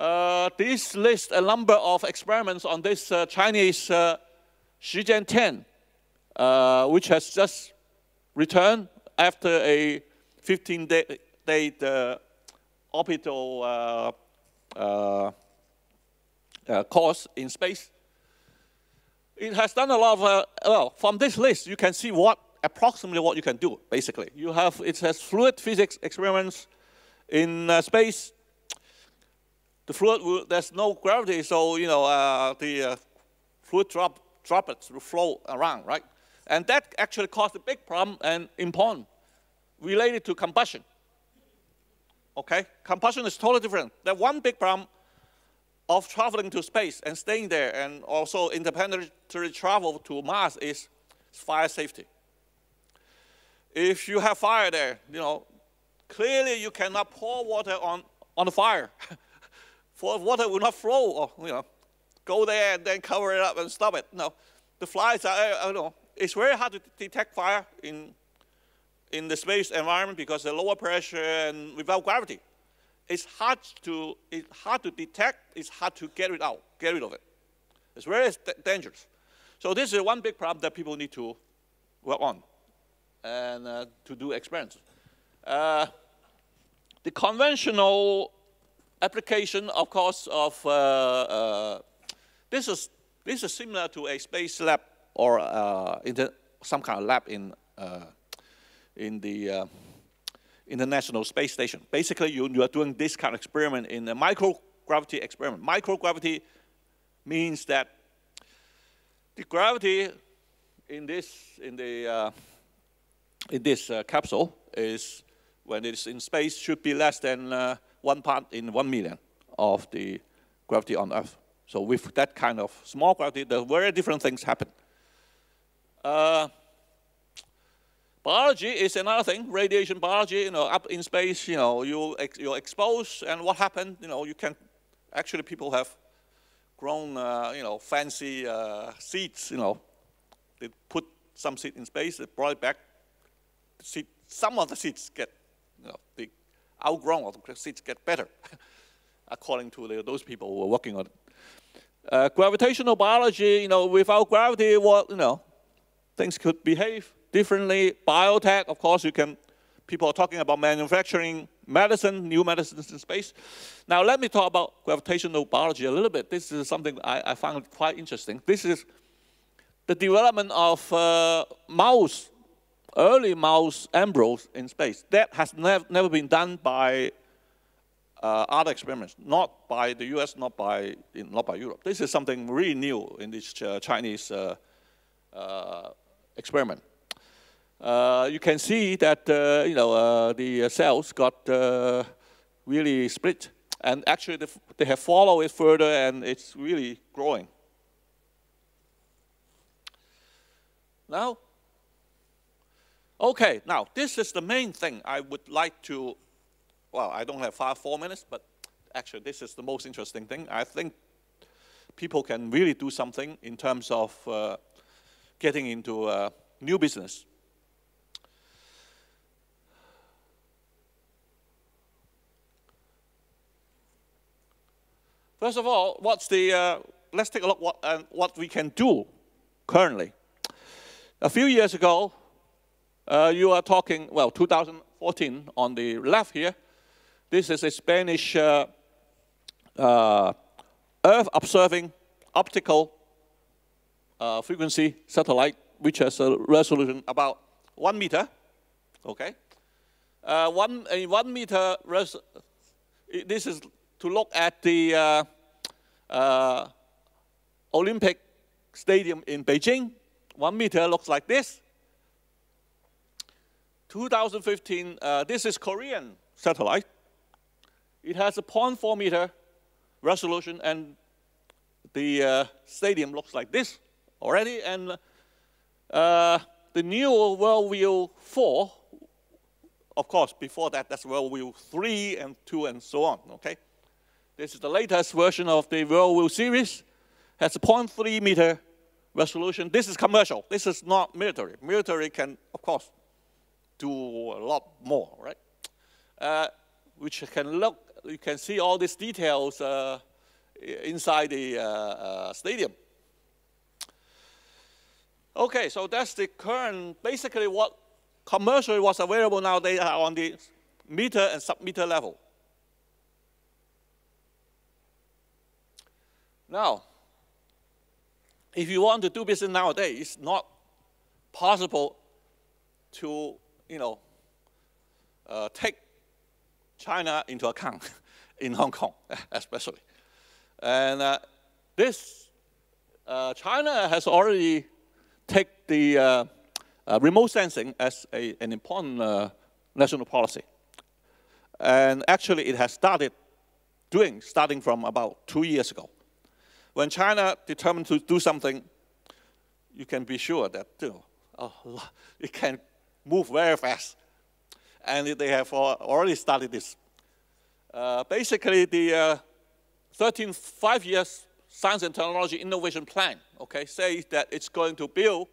Uh, this lists a number of experiments on this uh, Chinese uh, Shijian 10, uh, which has just returned after a 15-day day, uh, orbital uh, uh, course in space. It has done a lot of, well, from this list, you can see what approximately what you can do, basically. You have, it has fluid physics experiments in space. The fluid, there's no gravity, so, you know, uh, the uh, fluid drop, droplets will flow around, right? And that actually caused a big problem and important related to combustion. Okay? Combustion is totally different. That one big problem of traveling to space and staying there and also interplanetary travel to Mars is fire safety. If you have fire there, you know, clearly you cannot pour water on, on the fire. For water will not flow or, you know, go there and then cover it up and stop it. No, the flies are, I don't know, it's very hard to detect fire in, in the space environment because the lower pressure and without gravity. It's hard to, it's hard to detect, it's hard to get it out, get rid of it. It's very dangerous. So this is one big problem that people need to work on and uh, to do experiments. Uh, the conventional application, of course, of uh, uh this is this is similar to a space lab or uh, some kind of lab in uh, in the International Space Station. Basically, you, you are doing this kind of experiment in a microgravity experiment. Microgravity means that the gravity in this in the uh, in this uh, capsule is when it's in space should be less than uh, one part in one million of the gravity on Earth. So with that kind of small gravity, the very different things happen. Uh, biology is another thing. Radiation biology, you know, up in space, you know, you you're exposed, and what happened? You know, you can actually people have grown, uh, you know, fancy uh, seeds, you know. They put some seed in space, they brought it back. Seed, some of the seeds get, you know, the outgrown of the seeds get better, according to the, those people who are working on it. Uh, gravitational biology, you know, without gravity, what, you know, things could behave differently. Biotech, of course, you can, people are talking about manufacturing medicine, new medicines in space. Now, let me talk about gravitational biology a little bit. This is something I, I found quite interesting. This is the development of uh, mouse, early mouse embryos in space. That has nev never been done by uh, other experiments, not by the US, not by, not by Europe. This is something really new in this Chinese uh, uh, experiment. Uh, you can see that uh, you know uh, the cells got really split, and actually they have followed it further, and it's really growing. Now, okay, now this is the main thing I would like to. Well, I don't have five, four minutes, but actually this is the most interesting thing. I think people can really do something in terms of uh, getting into a new business. First of all, what's the, uh, let's take a look what, uh, what we can do currently. A few years ago, uh, you are talking, well, 2014 on the left here. This is a Spanish uh, uh, Earth observing optical uh, frequency satellite, which has a resolution about one meter. Okay, one a one meter. This is to look at the uh, uh, Olympic Stadium in Beijing. One meter looks like this. 2015, uh, this is Korean satellite. It has a 0.4 meter resolution and the uh, stadium looks like this already. And uh, the new WorldView 4, of course, before that, that's WorldView 3 and 2 and so on, okay? This is the latest version of the WorldView series. Has a 0.3 meter resolution. This is commercial. This is not military. Military can, of course, do a lot more, right? Uh, which can look, you can see all these details uh, inside the uh, uh stadium. Okay, so that's the current, basically what commercially was available nowadays on the meter and sub-meter level. Now, if you want to do business nowadays, it's not possible to, you know, uh, take China into account in Hong Kong, especially. And uh, this, uh, China has already taken the uh, uh, remote sensing as a, an important uh, national policy. And actually, it has started doing, starting from about two years ago. When China determined to do something, you can be sure that you know, oh, it can move very fast. And they have already started this. Uh, basically, the uh, 13 five years science and technology innovation plan, okay, says that it's going to build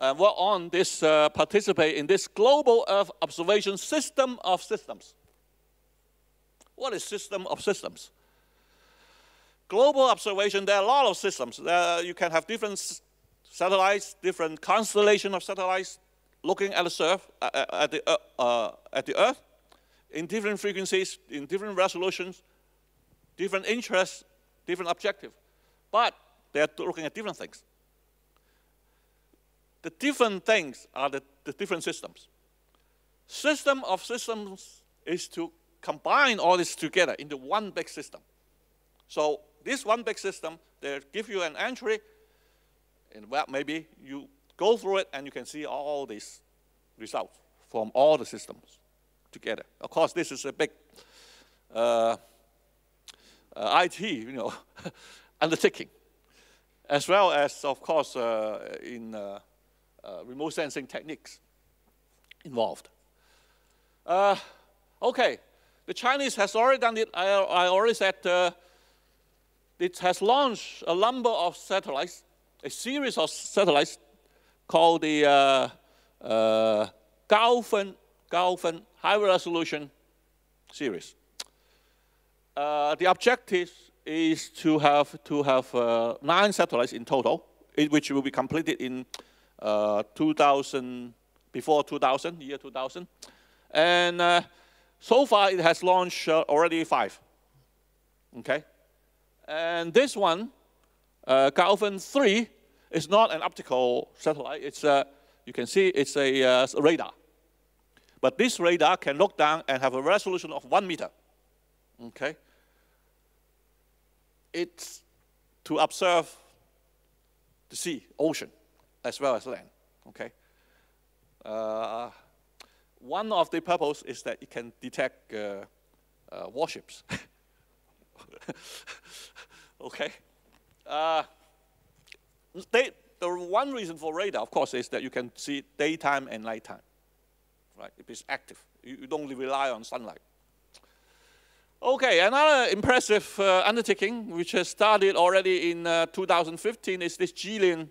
and uh, work on this, uh, participate in this global Earth observation system of systems. What is system of systems? Global observation, there are a lot of systems. Uh, you can have different satellites, different constellation of satellites looking at the surf, uh, uh, at, the, uh, at the Earth in different frequencies, in different resolutions, different interests, different objectives. But they're looking at different things. The different things are the, the different systems. System of systems is to combine all this together into one big system. So this one big system, they give you an entry, and well, maybe you go through it and you can see all these results from all the systems together. Of course, this is a big uh, uh, IT, you know, undertaking, as well as, of course, uh, in uh, uh, remote sensing techniques involved. Uh, okay, the Chinese has already done it. I, I already said it has launched a number of satellites, a series of satellites called the uh, uh, High Resolution Series. Uh, the objective is to have to have uh, nine satellites in total, which will be completed in uh, 2000 before 2000, year 2000, and uh, so far, it has launched uh, already five. Okay? And this one, uh, Gaofen 3, is not an optical satellite. It's a, you can see it's a, uh, a radar. But this radar can look down and have a resolution of one meter. Okay? It's to observe the sea, ocean, as well as land. Okay? Uh, one of the purpose is that it can detect uh, uh, warships. okay. They, the one reason for radar, of course, is that you can see daytime and nighttime. Right? It is active. You, you don't rely on sunlight. Okay, another impressive uh, undertaking, which has started already in uh, 2015, is this Jilin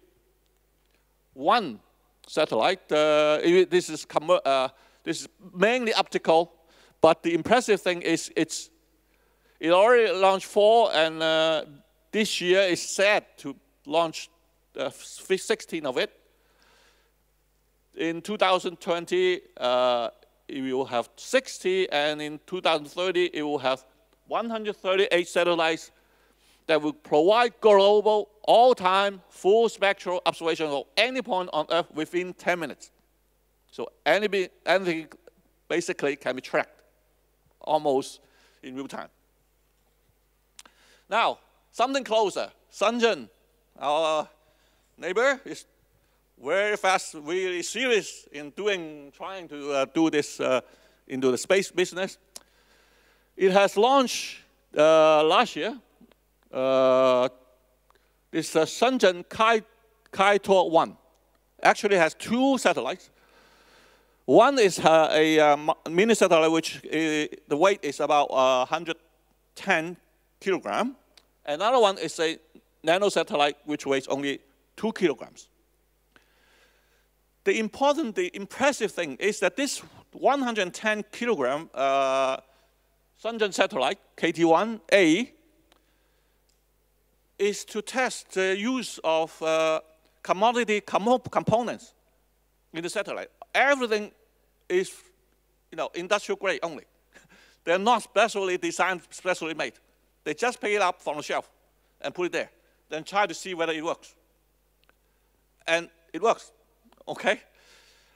1 satellite. Uh, this is uh, this is mainly optical, but the impressive thing is it's it already launched four, and uh, this year is set to launch uh, 16 of it. In 2020, uh, it will have 60, and in 2030, it will have 138 satellites that will provide global, all-time, full spectral observation of any point on Earth within 10 minutes. So any, anything basically can be tracked almost in real time. Now, something closer. Shenzhen, our neighbor, is very fast, really serious in doing, trying to uh, do this uh, into the space business. It has launched uh, last year. Uh, this uh, Shenzhen Kai, Kai 1 actually has two satellites. One is uh, a uh, mini satellite, which the weight is about 110 kilogram. Another one is a nano satellite, which weighs only two kilograms. The important, the impressive thing is that this 110 kilogram uh, Shenzhen satellite, KT-1A, is to test the use of uh, commodity components in the satellite. Everything is, you know, industrial grade only. They're not specially designed, specially made. They just pick it up from the shelf and put it there, then try to see whether it works. And it works, okay?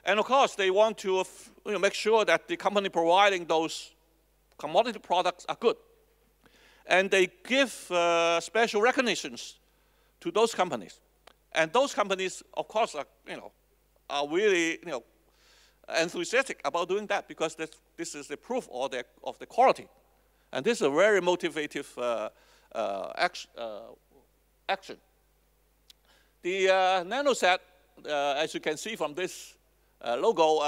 And of course, they want to you know, make sure that the company providing those commodity products are good. And they give uh, special recognitions to those companies. And those companies, of course, are, you know, are really you know, enthusiastic about doing that because this is the proof of the, of the quality. And this is a very motivative uh, uh, uh, action. The uh, NanoSat, uh, as you can see from this uh, logo,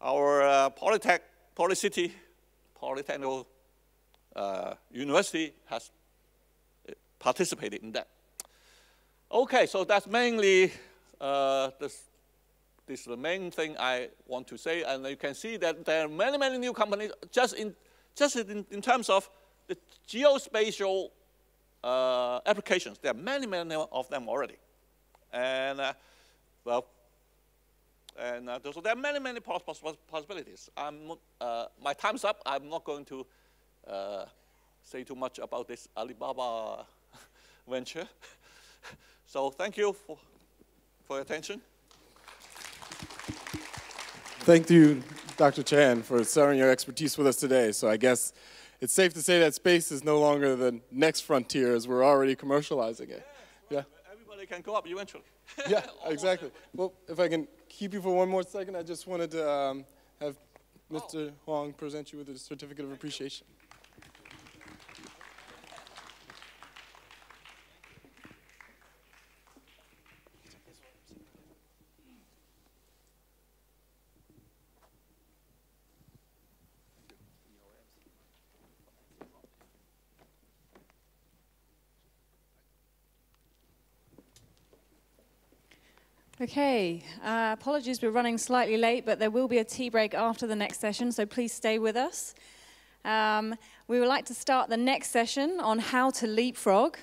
our Polytech, Polycity, Polytechnical University has participated in that. Okay, so that's mainly this, this is the main thing I want to say. And you can see that there are many, many new companies just in, just in, in terms of the geospatial uh, applications. There are many, many of them already. And, uh, well, and uh, so there are many, many possibilities. I'm uh, my time's up. I'm not going to uh, say too much about this Alibaba venture. so thank you for, for your attention. Thank you, Dr. Chan, for sharing your expertise with us today. So I guess it's safe to say that space is no longer the next frontier as we're already commercializing it. Yeah. Everybody can go up eventually. yeah, exactly. Well, if I can keep you for one more second, I just wanted to um, have Mr. Huang present you with a certificate of appreciation. Okay, uh, apologies, we're running slightly late, but there will be a tea break after the next session, so please stay with us. Um, we would like to start the next session on how to leapfrog.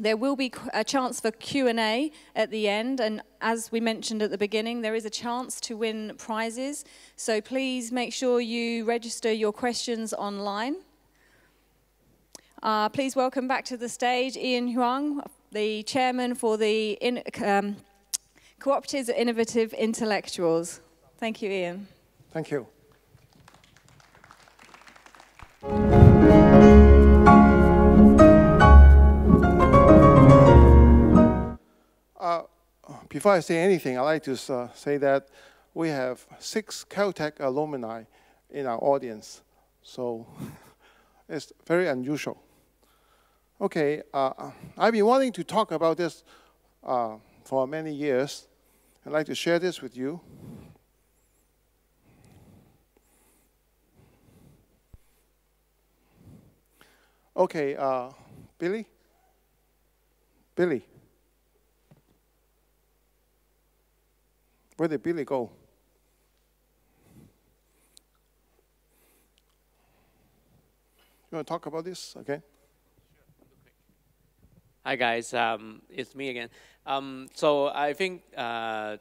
There will be a chance for Q&A at the end, and as we mentioned at the beginning, there is a chance to win prizes. So please make sure you register your questions online. Uh, please welcome back to the stage Ian Huang, the chairman for the in, um, Cooperatives are innovative intellectuals. Thank you, Ian. Thank you. Uh, before I say anything, I'd like to uh, say that we have six Caltech alumni in our audience. So it's very unusual. Okay, uh, I've been wanting to talk about this uh, for many years. I'd like to share this with you. Okay, uh, Billy? Billy? Where did Billy go? You want to talk about this? Okay. Hi guys, um, it's me again. Um, so I think uh,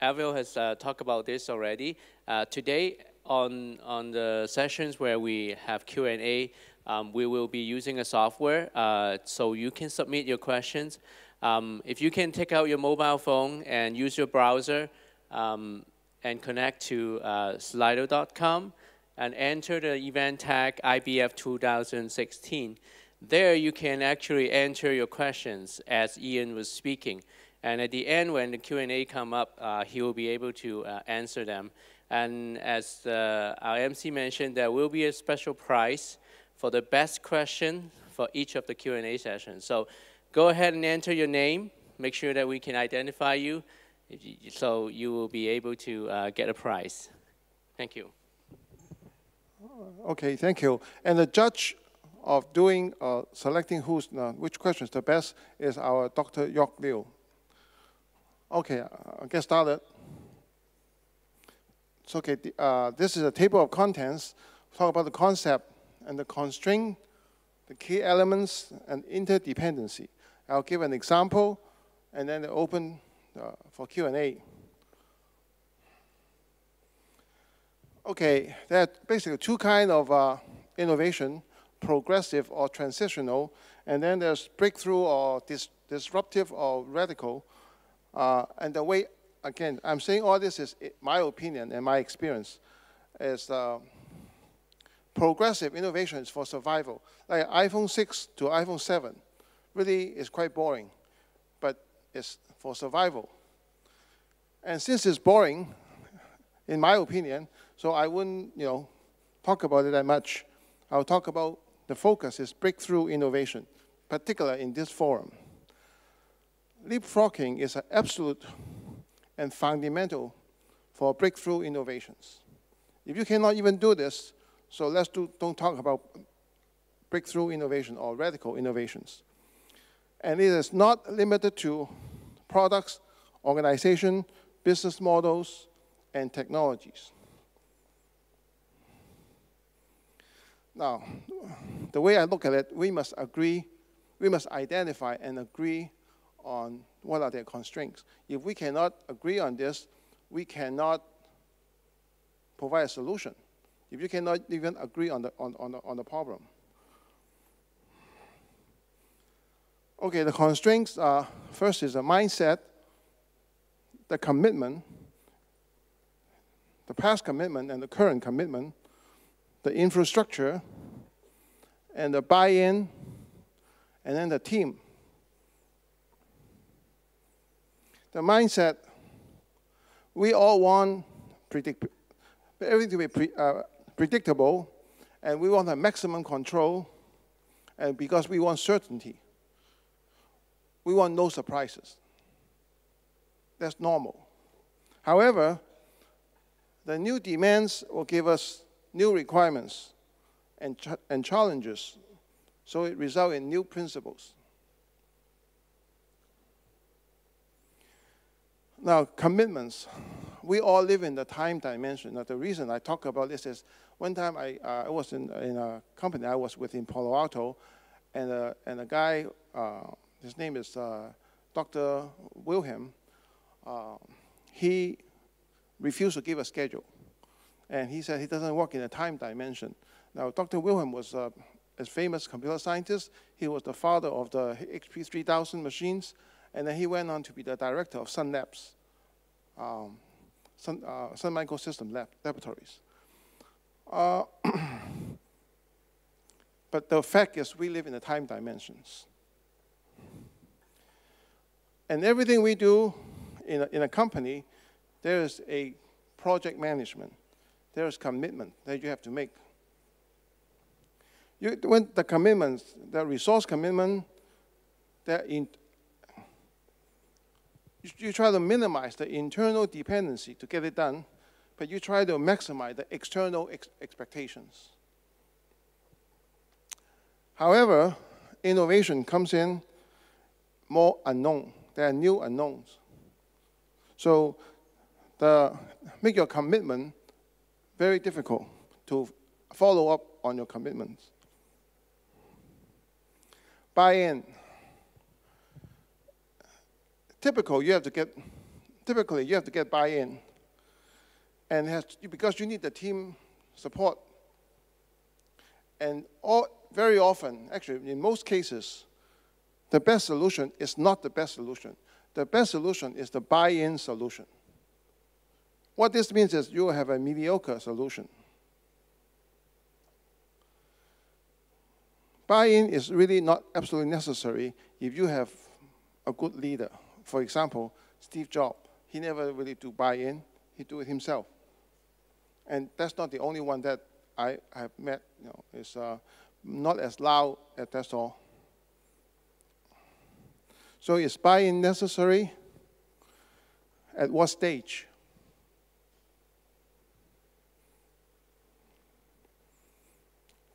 has uh, talked about this already. Uh, today on, on the sessions where we have Q&A, um, we will be using a software uh, so you can submit your questions. Um, if you can take out your mobile phone and use your browser um, and connect to uh, slido.com and enter the event tag IBF 2016, there you can actually enter your questions as Ian was speaking. And at the end, when the Q&A come up, uh, he will be able to uh, answer them. And as uh, our MC mentioned, there will be a special prize for the best question for each of the Q&A sessions. So go ahead and enter your name. Make sure that we can identify you, so you will be able to uh, get a prize. Thank you. Okay, thank you. And the judge of doing uh, selecting who's uh, which question is the best is our Dr. York Liu. Okay, uh, I'll get started. So okay, the, uh, this is a table of contents. Talk about the concept and the constraint, the key elements, and interdependency. I'll give an example, and then open uh, for Q&A. Okay, there are basically two kind of uh, innovation progressive or transitional, and then there's breakthrough or dis disruptive or radical. Uh, and the way again, I'm saying all this is my opinion and my experience is uh, progressive innovation is for survival. Like iPhone 6 to iPhone 7 really is quite boring, but it's for survival. And since it's boring, in my opinion, so I wouldn't, you know, talk about it that much. I'll talk about the focus is breakthrough innovation, particularly in this forum. Leapfrogging is an absolute and fundamental for breakthrough innovations. If you cannot even do this, so let's do, don't talk about breakthrough innovation or radical innovations. And it is not limited to products, organization, business models, and technologies. Now, the way I look at it, we must agree, we must identify and agree on what are their constraints. If we cannot agree on this, we cannot provide a solution. If you cannot even agree on the, on, on the, on the problem. Okay, the constraints are first is the mindset, the commitment, the past commitment and the current commitment, the infrastructure, and the buy in, and then the team. The mindset we all want predict, everything to be pre, uh, predictable, and we want a maximum control, and because we want certainty. We want no surprises. That's normal. However, the new demands will give us new requirements and, ch- and challenges, so it results in new principles. Now, commitments. We all live in the time dimension. Now, the reason I talk about this is one time I, uh, I was in, in a company I was with in Palo Alto, and a, and a guy, uh, his name is uh, Dr. Wilhelm, uh, he refused to give a schedule. And he said he doesn't work in a time dimension. Now, Dr. Wilhelm was uh, a famous computer scientist. He was the father of the HP 3000 machines, and then he went on to be the director of Sun Labs, um, Sun, uh, Sun Microsystem lab, Laboratories. Uh, but the fact is, we live in the time dimensions. And everything we do in a, in a company, there is a project management. There is commitment that you have to make. You, when the commitments, the resource commitment, that in, you, you try to minimize the internal dependency to get it done, but you try to maximize the external ex- expectations. However, innovation comes in more unknown. There are new unknowns. So the, make your commitment very difficult to follow up on your commitments. Buy-in. Typical, you have to get, typically you have to get buy-in. And has because you need the team support. And all, very often, actually in most cases, the best solution is not the best solution. The best solution is the buy-in solution. What this means is you have a mediocre solution. Buy-in is really not absolutely necessary if you have a good leader. For example, Steve Jobs, he never really do buy-in, he do it himself. And that's not the only one that I have met, you know, is uh, not as loud as that's all. So is buy-in necessary? At what stage?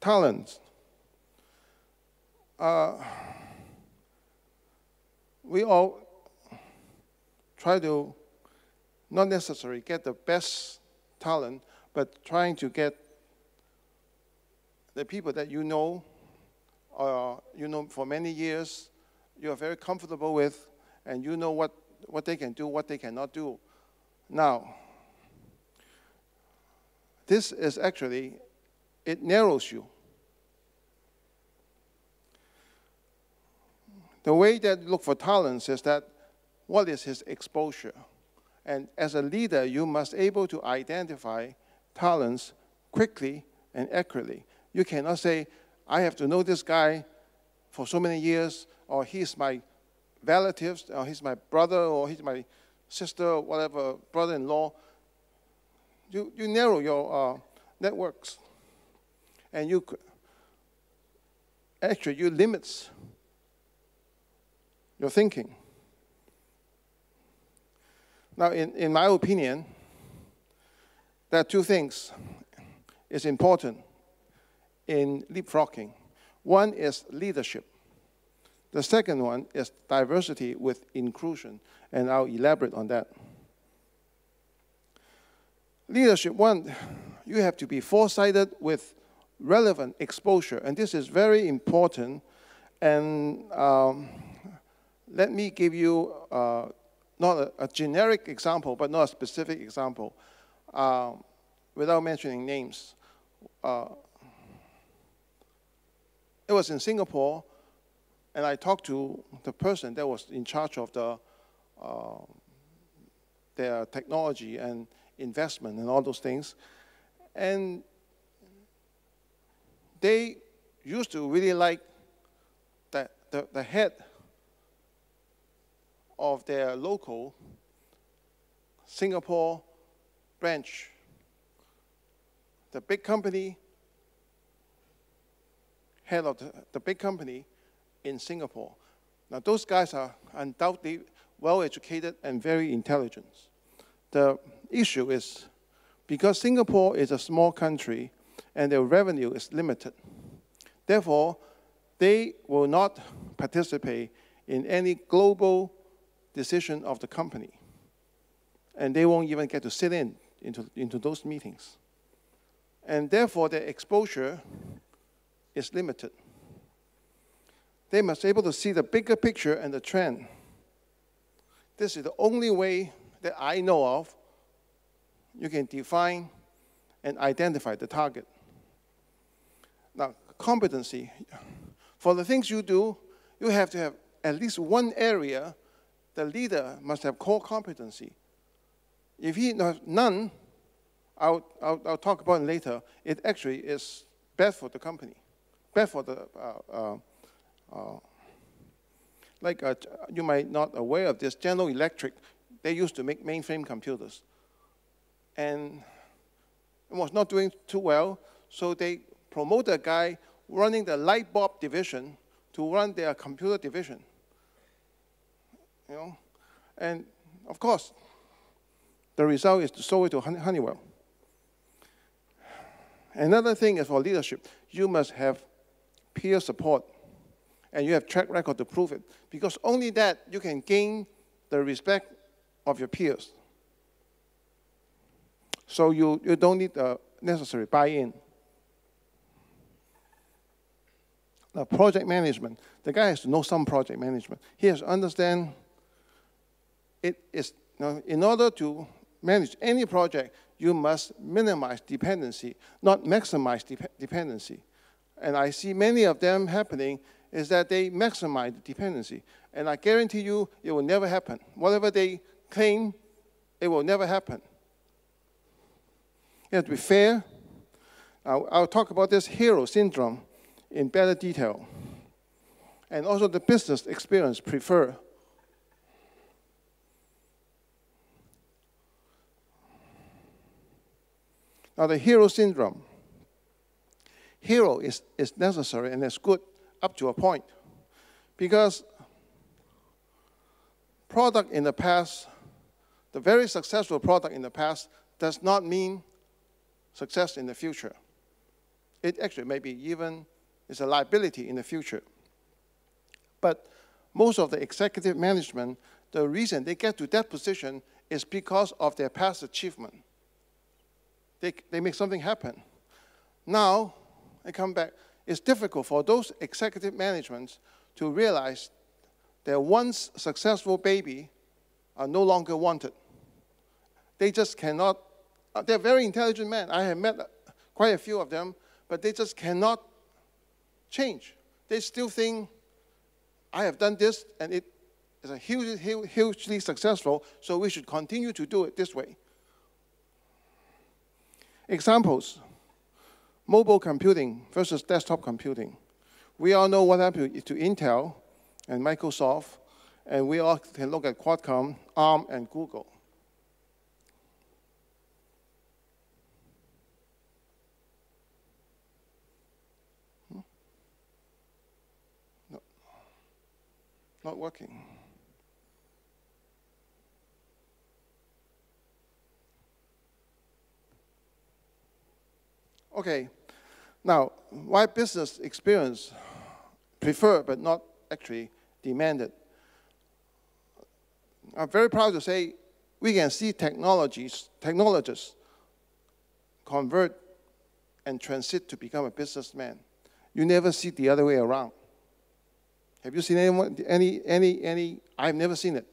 Talents. Uh, we all try to not necessarily get the best talent, but trying to get the people that you know, or you know for many years, you are very comfortable with, and you know what, what they can do, what they cannot do. Now, this is actually, it narrows you. The way that you look for talents is that what is his exposure? And as a leader, you must able to identify talents quickly and accurately. You cannot say, I have to know this guy for so many years, or he's my relatives, or he's my brother, or he's my sister, or whatever, brother-in-law. You, you narrow your uh, networks, and you actually you limits your thinking. Now, in, in my opinion, there are two things is important in leapfrogging. One is leadership. The second one is diversity with inclusion, and I'll elaborate on that. Leadership, one, you have to be foresighted with relevant exposure, and this is very important. And um, let me give you uh, not a, a, generic example, but not a specific example, uh, without mentioning names. Uh, it was in Singapore, and I talked to the person that was in charge of the uh, their technology and investment and all those things, and they used to really like the, the, the head of their local Singapore branch. The big company, head of the, the big company in Singapore. Now, those guys are undoubtedly well educated and very intelligent. The issue is because Singapore is a small country and their revenue is limited, therefore, they will not participate in any global decision of the company. And they won't even get to sit in into, into those meetings. And therefore, their exposure is limited. They must be able to see the bigger picture and the trend. This is the only way that I know of you can define and identify the target. Now, competency. For the things you do, you have to have at least one area the leader must have core competency. If he has none, I'll, I'll, I'll, talk about it later, it actually is bad for the company, bad for the, uh, uh, uh, like uh, you might not aware of this, General Electric, they used to make mainframe computers. And it was not doing too well, so they promoted a guy running the light bulb division to run their computer division you know. And of course, the result is to sold it to Honeywell. Another thing is for leadership, you must have peer support and you have track record to prove it because only that you can gain the respect of your peers. So you, you don't need the necessary buy-in. Now, project management, the guy has to know some project management. He has to understand it is, in order to manage any project, you must minimize dependency, not maximize de dependency. And I see many of them happening is that they maximize the dependency. And I guarantee you it will never happen. Whatever they claim, it will never happen. You have to be fair. I'll, I'll talk about this hero syndrome in better detail. And also the business experience prefer Now, the hero syndrome. Hero is, is necessary and it's good up to a point. Because product in the past, the very successful product in the past does not mean success in the future. It actually may be even is a liability in the future. But most of the executive management, the reason they get to that position is because of their past achievement they, they make something happen. Now, I come back, it's difficult for those executive managements to realize their once successful baby are no longer wanted. They just cannot, uh, they're very intelligent men. I have met quite a few of them, but they just cannot change. They still think, I have done this and It's a huge, hugely successful, so we should continue to do it this way. Examples mobile computing versus desktop computing. We all know what happened to Intel and Microsoft, and we all can look at Qualcomm, ARM, and Google. Hmm? No. Not working. Okay, now, why business experience preferred but not actually demanded? I'm very proud to say we can see technologies, technologists convert and transit to become a businessman. You never see the other way around. Have you seen anyone, any, any, any? I've never seen it.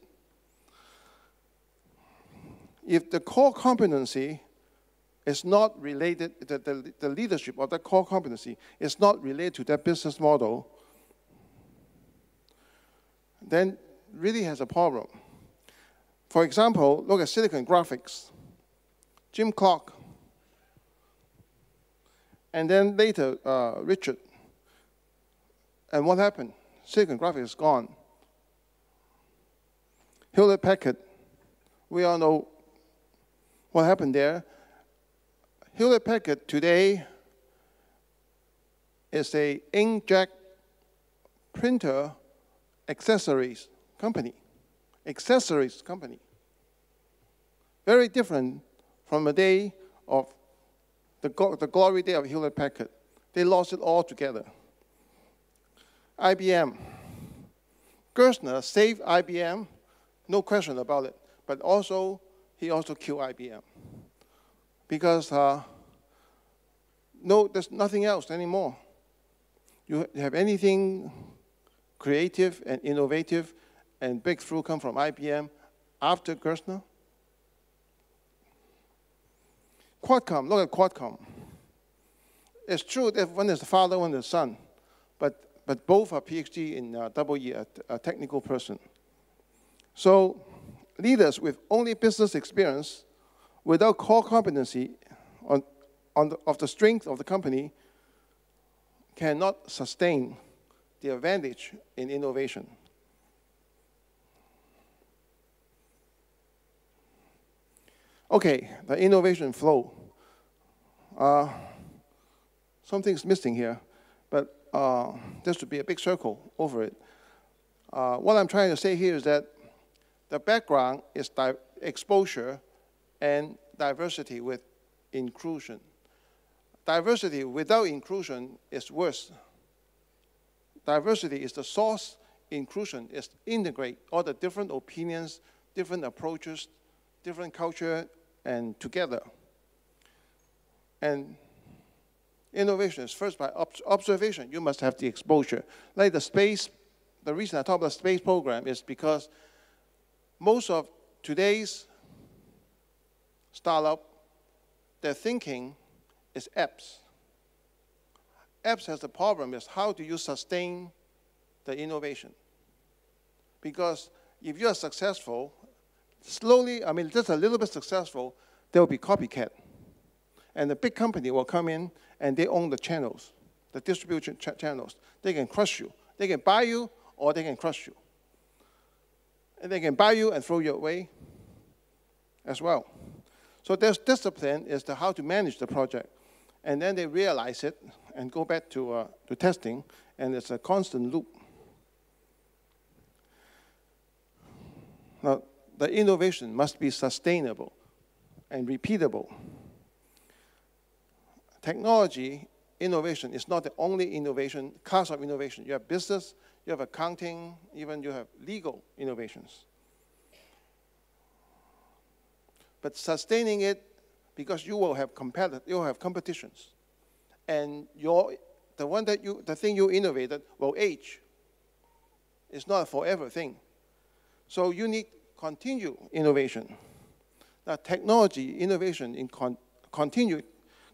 If the core competency is not related, the, the, the leadership of the core competency is not related to that business model, then really has a problem. For example, look at Silicon Graphics. Jim Clark, and then later uh, Richard. And what happened? Silicon Graphics is gone. Hewlett Packard, we all know what happened there. Hewlett Packard today is a inkjet printer accessories company. Accessories company. Very different from the day of the, the glory day of Hewlett Packard. They lost it all together. IBM. Gerstner saved IBM, no question about it. But also, he also killed IBM because uh, no, there's nothing else anymore. You have anything creative and innovative and breakthrough come from IBM after Gerstner? Qualcomm, look at Qualcomm. It's true that one is the father, one is the son, but, but both are PhD in uh, double a technical person. So leaders with only business experience without core competency on, on the, of the strength of the company cannot sustain the advantage in innovation. Okay, the innovation flow. Uh, something's missing here, but uh, there should be a big circle over it. Uh, what I'm trying to say here is that the background is exposure and diversity with inclusion. Diversity without inclusion is worse. Diversity is the source, inclusion is integrate all the different opinions, different approaches, different culture, and together. And innovation is first by observation. You must have the exposure. Like the space, the reason I talk about the space program is because most of today's startup, their thinking is apps. Apps has the problem is how do you sustain the innovation? Because if you are successful, slowly, I mean, just a little bit successful, there will be copycat. And the big company will come in and they own the channels, the distribution ch channels. They can crush you. They can buy you or they can crush you. And they can buy you and throw you away as well. So there's discipline is to how to manage the project. And then they realize it and go back to, uh, to testing, and it's a constant loop. Now, the innovation must be sustainable and repeatable. Technology innovation is not the only innovation, class of innovation. You have business, you have accounting, even you have legal innovations. But sustaining it because you will have competitive, you will have competitions, and your the one that you the thing you innovated will age. It's not a forever thing, so you need continued innovation. Now, technology innovation in con, continued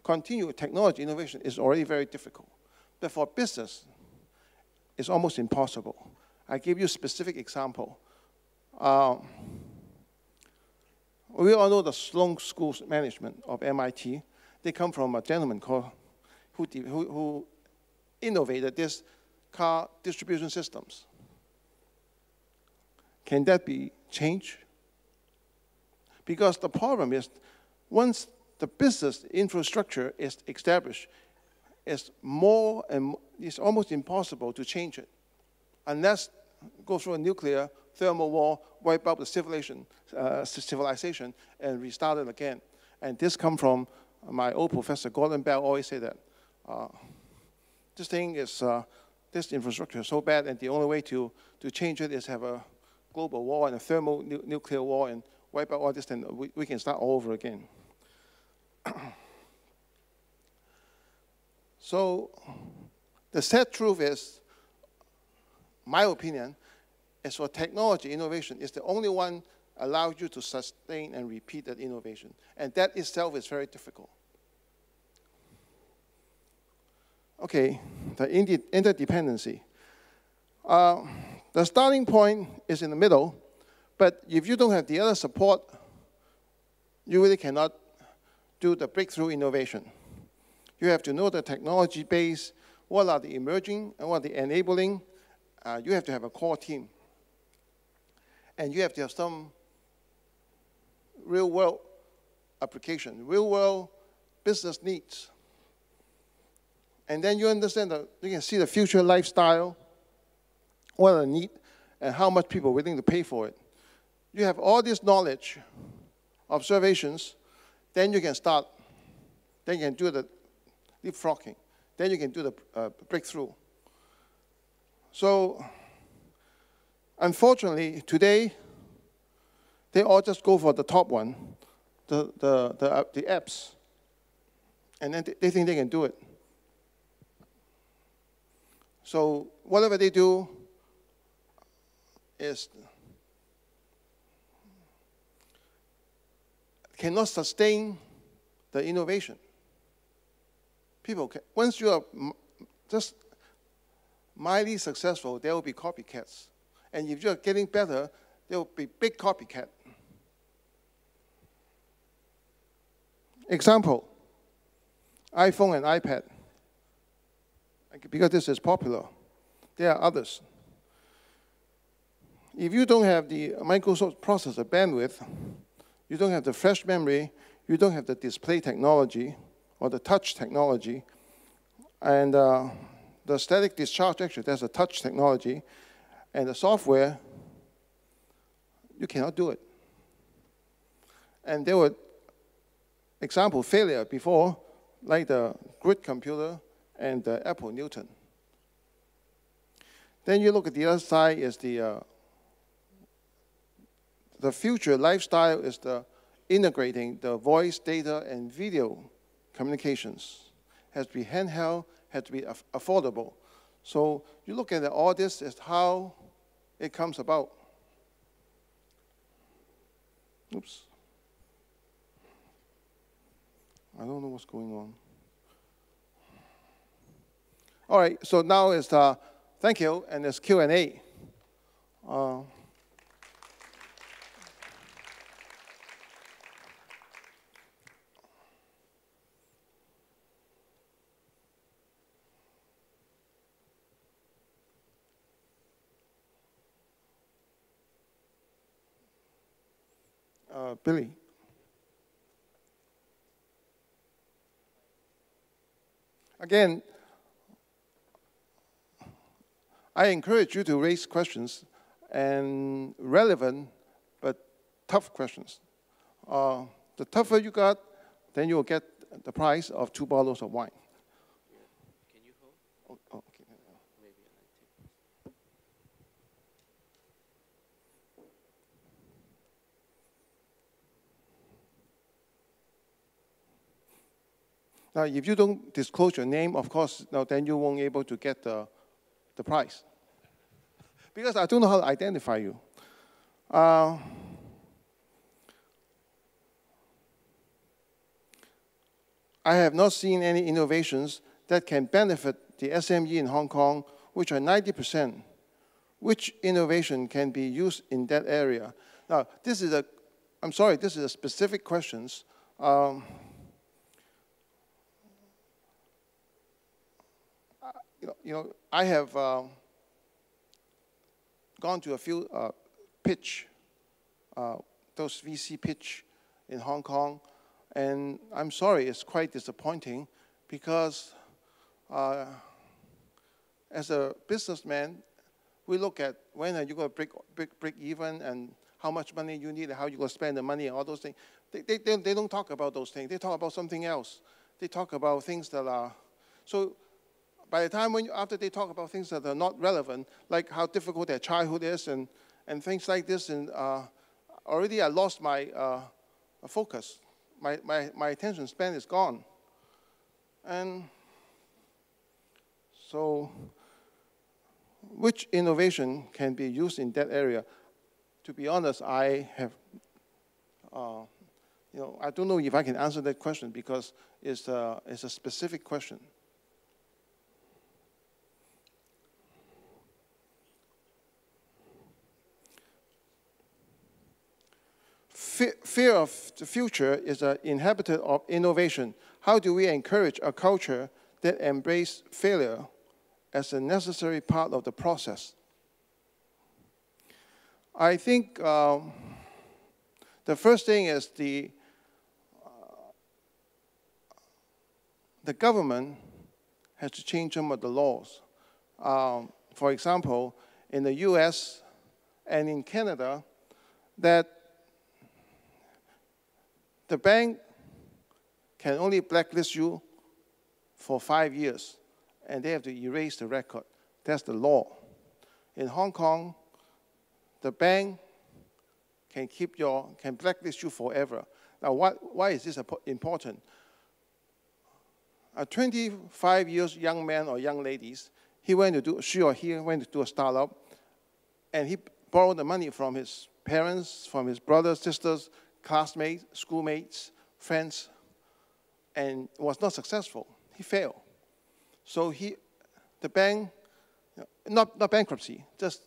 continued technology innovation is already very difficult, but for business, it's almost impossible. I give you a specific example. Uh, we all know the Sloan School Management of MIT. They come from a gentleman called who, who, who innovated this car distribution systems. Can that be changed? Because the problem is, once the business infrastructure is established, it's more and it's almost impossible to change it unless go through a nuclear thermal war, wipe out the civilization, uh, civilization and restart it again. And this come from my old professor, Gordon Bell, always say that. Uh, this thing is, uh, this infrastructure is so bad, and the only way to, to change it is have a global war and a thermal nu nuclear war and wipe out all this, and we, we can start all over again. so the sad truth is, my opinion, is for technology innovation is the only one allows you to sustain and repeat that innovation. And that itself is very difficult. Okay, the interdependency. Uh, the starting point is in the middle, but if you don't have the other support, you really cannot do the breakthrough innovation. You have to know the technology base, what are the emerging and what are the enabling. Uh, you have to have a core team. And you have to have some real world application, real world business needs. And then you understand that you can see the future lifestyle, what are the need, and how much people are willing to pay for it. You have all this knowledge, observations, then you can start, then you can do the leapfrogging, then you can do the uh, breakthrough. So, unfortunately, today, they all just go for the top one, the, the, the, uh, the apps, and then they think they can do it. So whatever they do is cannot sustain the innovation. People, can, once you are just mildly successful, there will be copycats. And if you're getting better, there will be big copycat. Example, iPhone and iPad because this is popular. There are others. If you don't have the Microsoft processor bandwidth, you don't have the flash memory, you don't have the display technology or the touch technology, and uh, the static discharge, actually, that's a touch technology, and the software, you cannot do it. And there were example failure before, like the grid computer and the Apple Newton. Then you look at the other side is the, uh, the future lifestyle is the integrating the voice, data, and video communications. Has to be handheld, has to be affordable. So you look at all this as how it comes about. Oops. I don't know what's going on. All right, so now it's uh, thank you, and it's Q and A. Uh, uh, Billy. Again, I encourage you to raise questions and relevant but tough questions. Uh, the tougher you got, then you'll get the price of two bottles of wine. Can you hold? Oh, okay. Now, if you don't disclose your name, of course, now then you won't be able to get the the price. Because I don't know how to identify you. Uh, I have not seen any innovations that can benefit the SME in Hong Kong, which are 90% which innovation can be used in that area? Now, this is a, I'm sorry, this is a specific questions. Um, you, know, you know, I have uh, gone to a few uh, pitch, uh, those VC pitch in Hong Kong, and I'm sorry, it's quite disappointing because uh, as a businessman, we look at when are you going to break, break, break even and how much money you need and how you're going to spend the money and all those things. They, they, they, they don't talk about those things. They talk about something else. They talk about things that are, so by the time when, after they talk about things that are not relevant, like how difficult their childhood is and, and things like this, and uh, already I lost my uh, focus. My, my, my attention span is gone. And so which innovation can be used in that area? To be honest, I have, uh, you know, I don't know if I can answer that question because it's a, it's a specific question. Fear of the future is an inhabitant of innovation. How do we encourage a culture that embraces failure as a necessary part of the process. I think um, the first thing is the, uh, the government has to change some of the laws. Um, for example, in the US and in Canada, that the bank can only blacklist you for five years and they have to erase the record. That's the law. In Hong Kong, the bank can keep your, can blacklist you forever. Now, what, why is this important? A 25 years young man or young ladies, he went to do, she or he went to do a startup, and he borrowed the money from his parents, from his brothers, sisters, classmates, schoolmates, friends, and was not successful. He failed. So he, the bank, not, not bankruptcy, just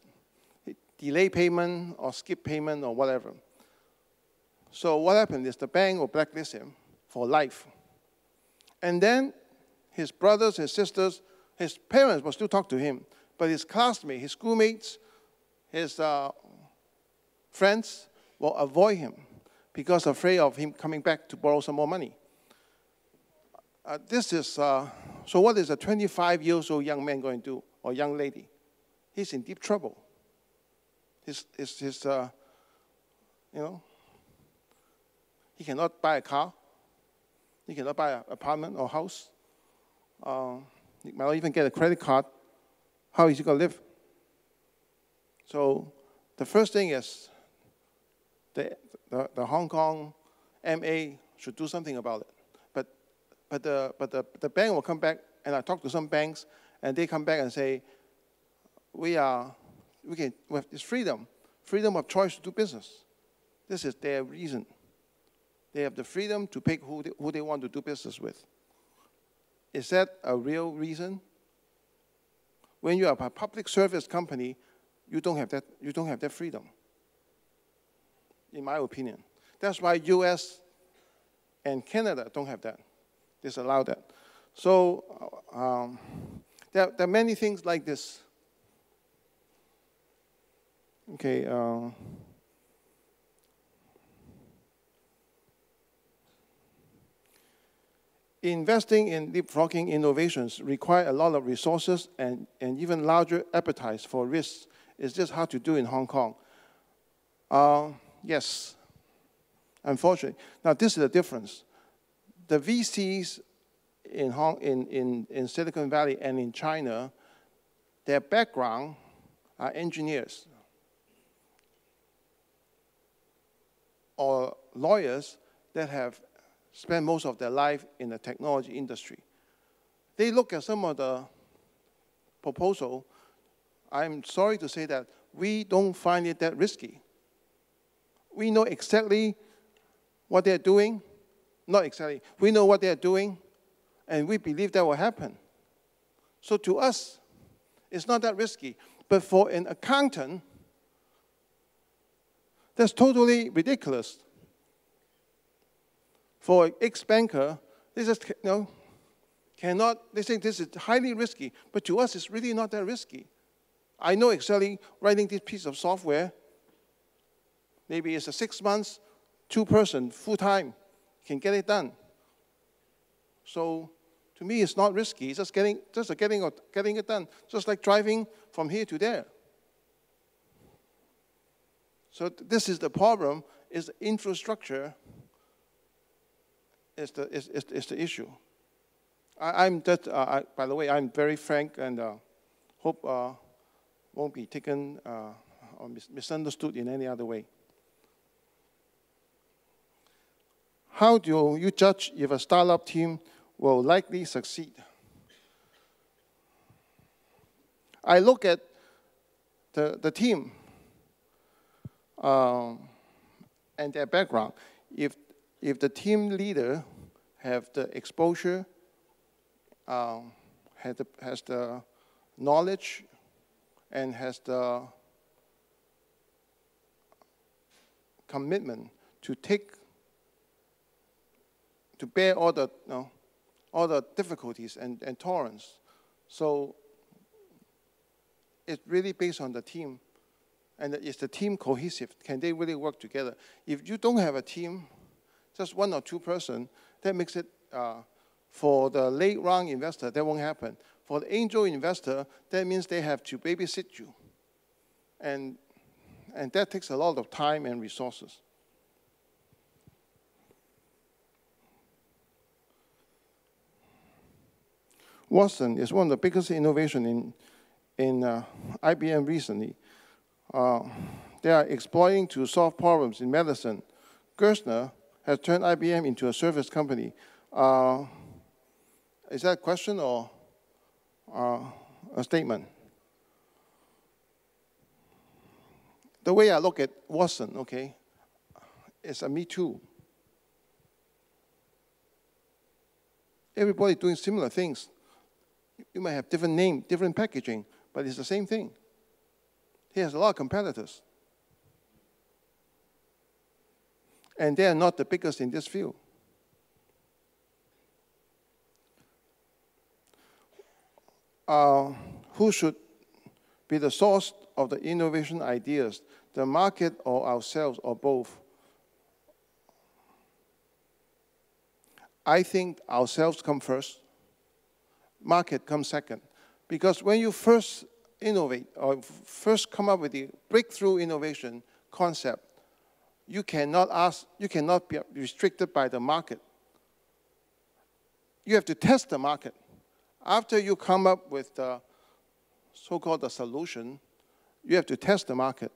delay payment or skip payment or whatever. So what happened is the bank will blacklist him for life. And then his brothers, his sisters, his parents will still talk to him, but his classmates, his schoolmates, his uh, friends will avoid him because afraid of him coming back to borrow some more money. Uh, this is, uh, so what is a 25 years old young man going to do, or young lady? He's in deep trouble. His, his, his uh, you know, he cannot buy a car. He cannot buy an apartment or house. Uh, he might not even get a credit card. How is he going to live? So the first thing is the, the, the Hong Kong MA should do something about it. But but, the, but the, the bank will come back, and I talk to some banks, and they come back and say, we are, we can, we have this freedom, freedom of choice to do business. This is their reason. They have the freedom to pick who they, who they want to do business with. Is that a real reason? When you are a public service company, you don't have that, you don't have that freedom, in my opinion. That's why US and Canada don't have that disallow that. So um, there, there, are many things like this. Okay. Uh, investing in leapfrogging innovations require a lot of resources and, and even larger appetites for risks. It's just hard to do in Hong Kong. Uh, yes, unfortunately. Now, this is the difference the VCs in, Hong, in, in, in Silicon Valley and in China, their background are engineers or lawyers that have spent most of their life in the technology industry. They look at some of the proposal. I'm sorry to say that we don't find it that risky. We know exactly what they're doing, not exactly. We know what they're doing, and we believe that will happen. So to us, it's not that risky. But for an accountant, that's totally ridiculous. For an ex-banker, this is you know, cannot, they think this is highly risky, but to us it's really not that risky. I know exactly writing this piece of software, maybe it's a six months, two person, full time, can get it done. So to me, it's not risky. It's just getting, just getting, getting it done. Just like driving from here to there. So this is the problem, is the infrastructure is the, is, is, is the issue. I, am that, uh, I, by the way, I'm very frank and uh, hope uh, won't be taken uh, or mis misunderstood in any other way. How do you judge if a startup team will likely succeed? I look at the, the team um, and their background. If, if the team leader have the exposure, um, the, has the knowledge, and has the commitment to take, to bear all the, you know, all the difficulties and, and tolerance. So it's really based on the team and is the team cohesive? Can they really work together? If you don't have a team, just one or two person, that makes it, uh, for the late round investor, that won't happen. For the angel investor, that means they have to babysit you. And, and that takes a lot of time and resources. Watson is one of the biggest innovations in, in uh, IBM recently. Uh, they are exploiting to solve problems in medicine. Gerstner has turned IBM into a service company. Uh, is that a question or uh, a statement? The way I look at Watson, okay, is a me too. Everybody doing similar things. You might have different name, different packaging, but it's the same thing. He has a lot of competitors. And they are not the biggest in this field. Uh, who should be the source of the innovation ideas, the market or ourselves or both? I think ourselves come first, market comes second. Because when you first innovate or first come up with the breakthrough innovation concept, you cannot ask, you cannot be restricted by the market. You have to test the market. After you come up with the so-called the solution, you have to test the market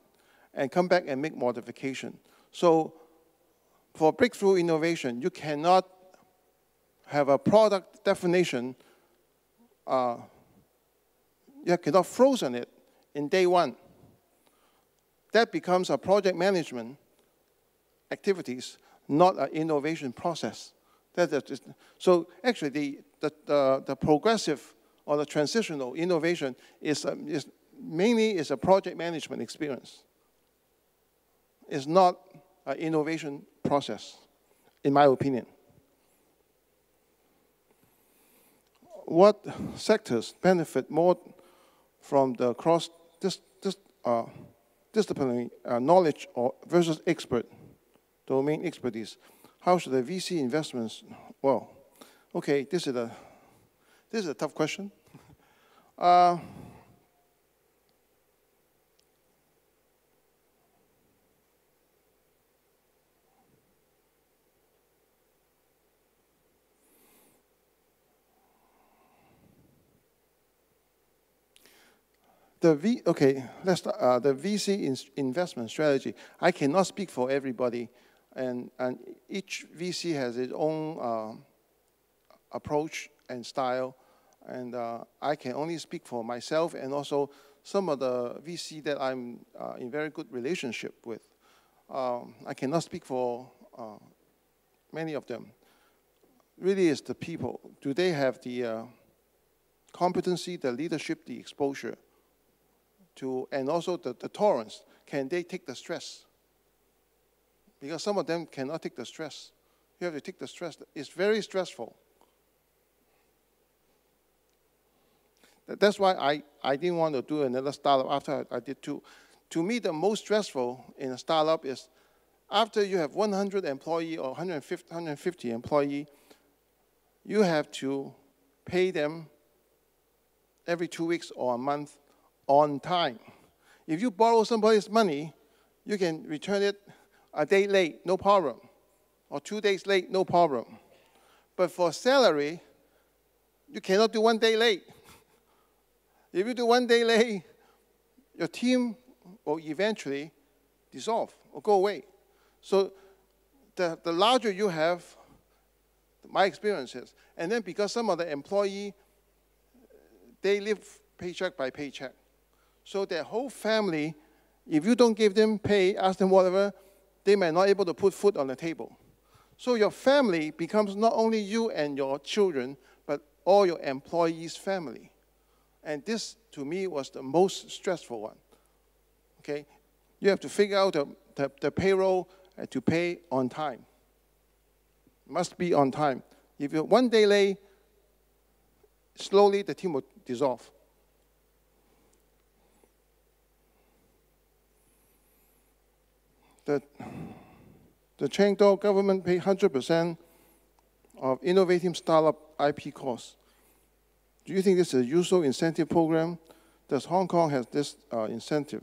and come back and make modification. So for breakthrough innovation, you cannot have a product definition uh, you cannot frozen it in day one. That becomes a project management activities, not an innovation process. That is, so actually the, the, the, the, progressive or the transitional innovation is, um, is mainly is a project management experience. It's not an innovation process, in my opinion. What sectors benefit more from the cross dis, dis, uh, disciplinary uh, knowledge or versus expert domain expertise. How should the VC investments? Well, okay, this is a this is a tough question. Uh, The V, okay, let's uh, the VC in, investment strategy. I cannot speak for everybody, and, and each VC has its own uh, approach and style, and uh, I can only speak for myself and also some of the VC that I'm uh, in very good relationship with. Um, I cannot speak for uh, many of them. Really, it's the people. Do they have the uh, competency, the leadership, the exposure? To, and also the, the tolerance. Can they take the stress? Because some of them cannot take the stress. You have to take the stress. It's very stressful. That's why I, I didn't want to do another startup after I, I did two. To me, the most stressful in a startup is after you have 100 employee or 150, 150 employee, you have to pay them every two weeks or a month on time. If you borrow somebody's money, you can return it a day late, no problem, or two days late, no problem. But for salary, you cannot do one day late. If you do one day late, your team will eventually dissolve or go away. So the, the larger you have, my experience is, and then because some of the employee, they live paycheck by paycheck. So their whole family, if you don't give them pay, ask them whatever, they may not able to put food on the table. So your family becomes not only you and your children, but all your employees' family. And this, to me, was the most stressful one. Okay? You have to figure out the, the, the payroll uh, to pay on time. Must be on time. If you're one day late, slowly the team will dissolve. The, the Chengdu government pay 100% of innovative startup IP costs. Do you think this is a useful incentive program? Does Hong Kong have this uh, incentive?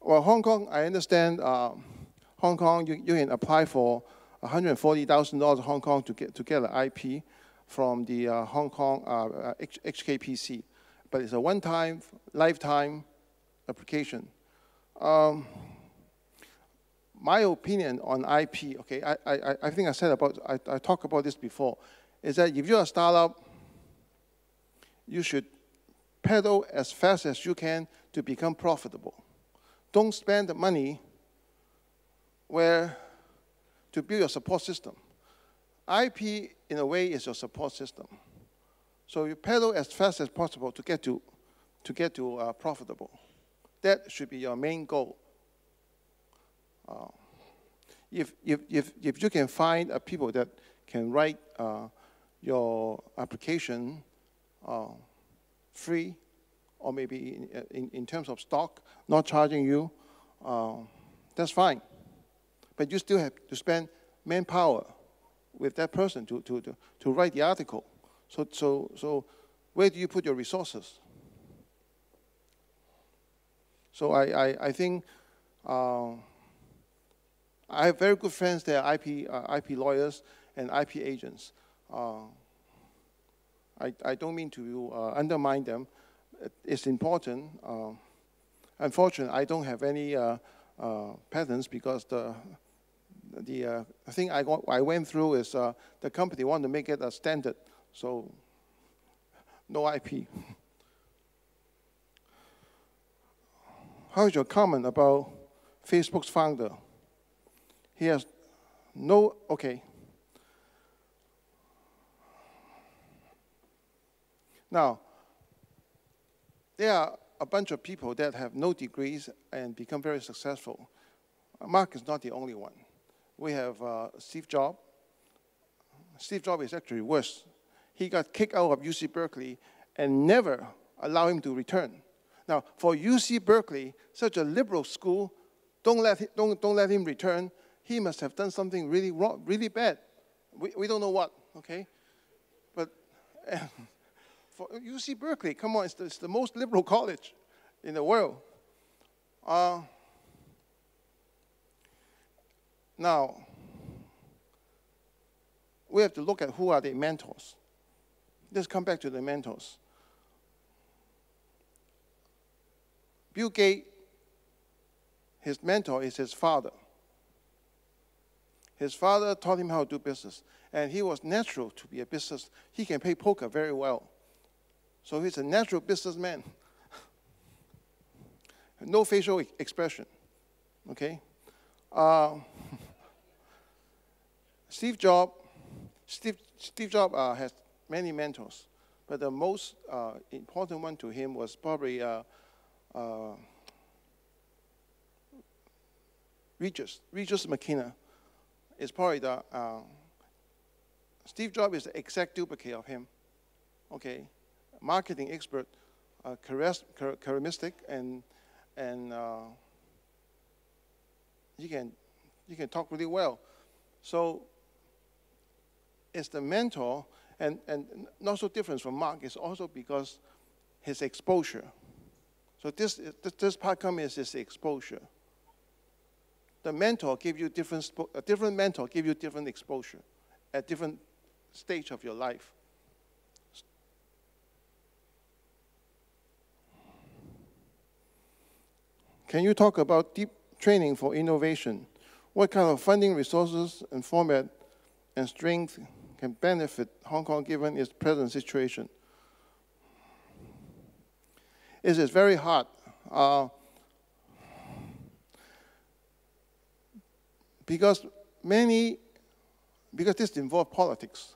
Well, Hong Kong, I understand uh, Hong Kong, you, you can apply for $140,000 Hong Kong to get, to get an IP from the uh, Hong Kong uh, HKPC. But it's a one-time, lifetime application. Um, my opinion on IP, okay, I, I, I think I said about, I, I talked about this before, is that if you're a startup, you should pedal as fast as you can to become profitable. Don't spend the money where to build your support system. IP, in a way, is your support system. So you pedal as fast as possible to get to, to, get to uh, profitable. That should be your main goal. Uh, if, if, if, if you can find uh, people that can write uh, your application uh, free, or maybe in, in, in, terms of stock, not charging you, uh, that's fine. But you still have to spend manpower with that person to, to, to, to write the article. So, so, so where do you put your resources? So I, I, I think uh, I have very good friends that are IP, uh, IP lawyers and IP agents. Uh, I, I don't mean to uh, undermine them. It's important. Uh, unfortunately, I don't have any uh, uh, patents because the the thing I, got, I went through is the company wanted to make it a standard, so no IP. How is your comment about Facebook's founder? He has no, okay. Now, there are a bunch of people that have no degrees and become very successful. Mark is not the only one. We have uh, Steve Jobs. Steve Jobs is actually worse. He got kicked out of UC Berkeley and never allow him to return. Now, for UC Berkeley, such a liberal school, don't let don't, don't let him return. He must have done something really wrong, really bad. We, we don't know what, okay? But for UC Berkeley, come on, it's the, it's the most liberal college in the world. Uh, now, we have to look at who are the mentors. Let's come back to the mentors. Bill Gates, his mentor is his father. His father taught him how to do business, and he was natural to be a business. He can play poker very well. So he's a natural businessman. no facial expression. Okay? Uh, Steve Jobs, Steve, Steve Jobs uh, has many mentors, but the most uh, important one to him was probably uh, uh, Regis, Regis McKenna is probably the, uh, Steve Jobs is the exact duplicate of him. Okay, marketing expert, uh, charismatic, and, and uh, you, can, you can talk really well. So it's the mentor, and, and not so different from Mark, is also because his exposure. So this, this, this part comes is his exposure. The mentor give you different, a different mentor give you different exposure at different stage of your life. Can you talk about deep training for innovation? What kind of funding resources and format and strength can benefit Hong Kong given its present situation? It is very hard. Uh, because many, because this involves politics,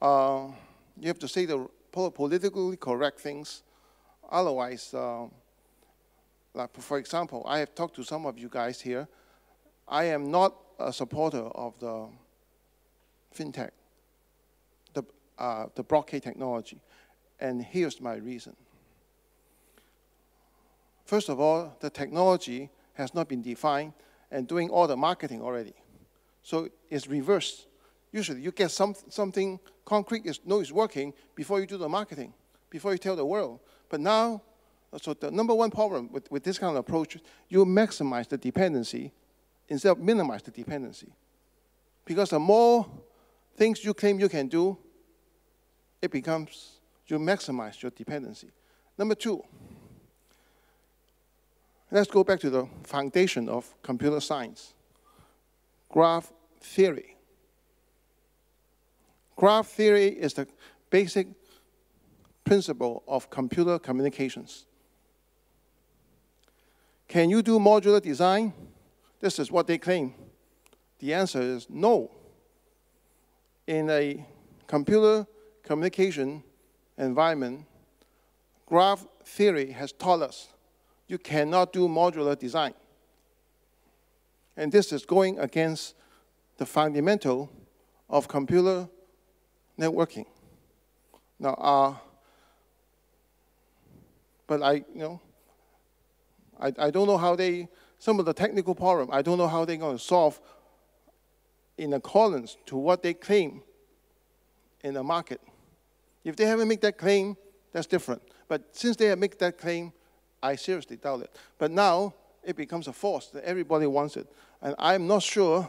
uh, you have to say the politically correct things. Otherwise, uh, like for example, I have talked to some of you guys here. I am not a supporter of the fintech, the, uh, the blockchain technology. And here's my reason. First of all, the technology has not been defined and doing all the marketing already. So it's reversed. Usually you get some, something concrete, is, know it's working before you do the marketing, before you tell the world. But now so the number one problem with, with this kind of approach, you maximize the dependency instead of minimize the dependency. Because the more things you claim you can do, it becomes, you maximize your dependency. Number two, let's go back to the foundation of computer science, graph theory. Graph theory is the basic principle of computer communications. Can you do modular design? This is what they claim. The answer is no. In a computer communication environment, graph theory has taught us you cannot do modular design. And this is going against the fundamental of computer networking. Now, uh, but I, you know, I, I don't know how they, some of the technical problem, I don't know how they're going to solve in accordance to what they claim in the market. If they haven't made that claim, that's different. But since they have made that claim, I seriously doubt it. But now it becomes a force that everybody wants it. And I'm not sure,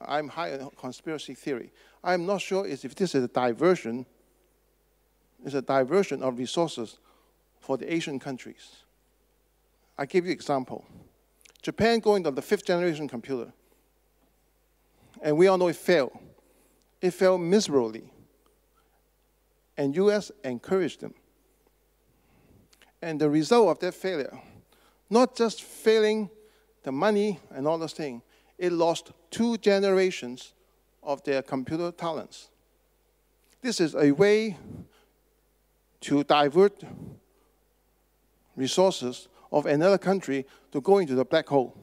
I'm high on conspiracy theory. I'm not sure if this is a diversion, it's a diversion of resources for the Asian countries. I give you example. Japan going to the fifth generation computer. And we all know it failed. It failed miserably. And US encouraged them. And the result of that failure, not just failing the money and all those things, it lost two generations of their computer talents. This is a way to divert resources of another country to go into the black hole.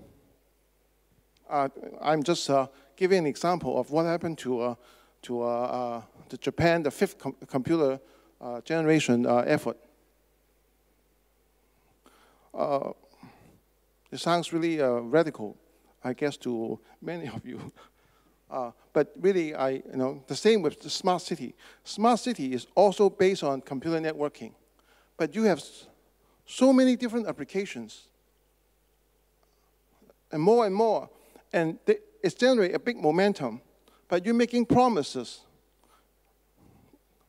Uh, I'm just uh, giving an example of what happened to, uh, to uh, uh, the Japan, the fifth com computer uh, generation effort. Uh, it sounds really uh, radical, I guess, to many of you. Uh, but really, I, you know, the same with the smart city. Smart city is also based on computer networking. But you have so many different applications and more and more. And they, it's generate a big momentum, but you're making promises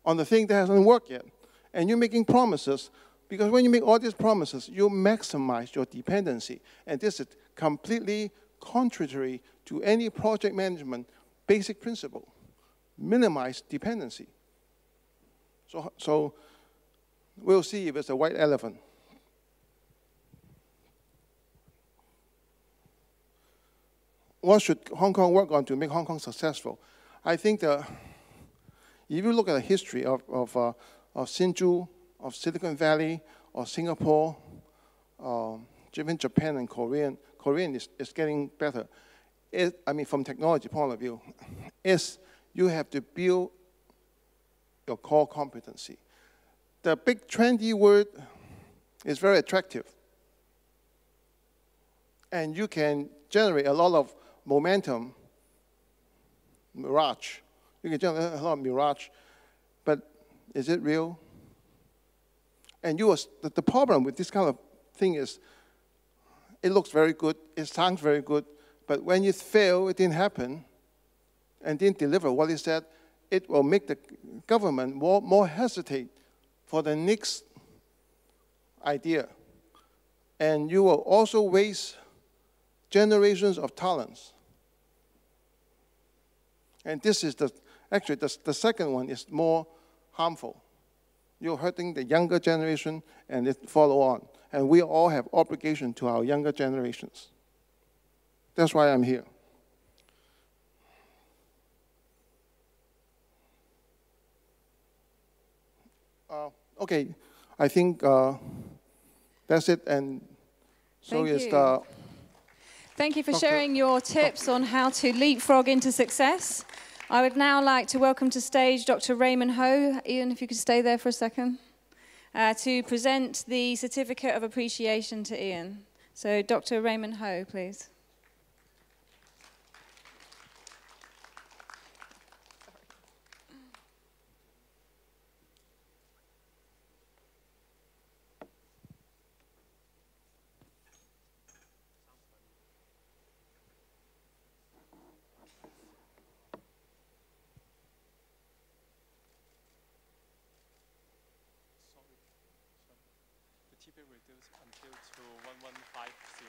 on the thing that hasn't worked yet. And you're making promises because when you make all these promises, you maximize your dependency. And this is completely contrary to any project management basic principle. Minimize dependency. So, so we'll see if it's a white elephant. what should Hong Kong work on to make Hong Kong successful? I think that if you look at the history of, of, uh, of Hsinchu, of Silicon Valley, or Singapore, um, even Japan and Korean, Korean is, is getting better. It, I mean, from technology point of view, is you have to build your core competency. The big trendy word is very attractive. And you can generate a lot of momentum, mirage. You can generate a lot of mirage, but is it real? And you was, the, the problem with this kind of thing is it looks very good, it sounds very good, but when you fail, it didn't happen, and didn't deliver what it said, it will make the government more, more hesitate for the next idea. And you will also waste generations of talents. And this is the, actually, the, the second one is more harmful. You're hurting the younger generation and it follow on. And we all have obligation to our younger generations. That's why I'm here. Uh, okay, I think uh, that's it. And so Thank is you. the Thank you for Dr. sharing your tips on how to leapfrog into success. I would now like to welcome to stage Dr. Raymond Ho. Ian, if you could stay there for a second, uh, to present the certificate of appreciation to Ian. So, Dr. Raymond Ho, please. The TP reduced until to 1150.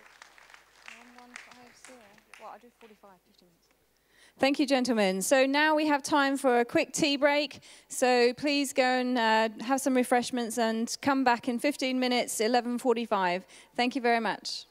Well, I do 45, 50 minutes. Thank you, gentlemen. So now we have time for a quick tea break. So please go and uh, have some refreshments and come back in 15 minutes, 11:45. Thank you very much.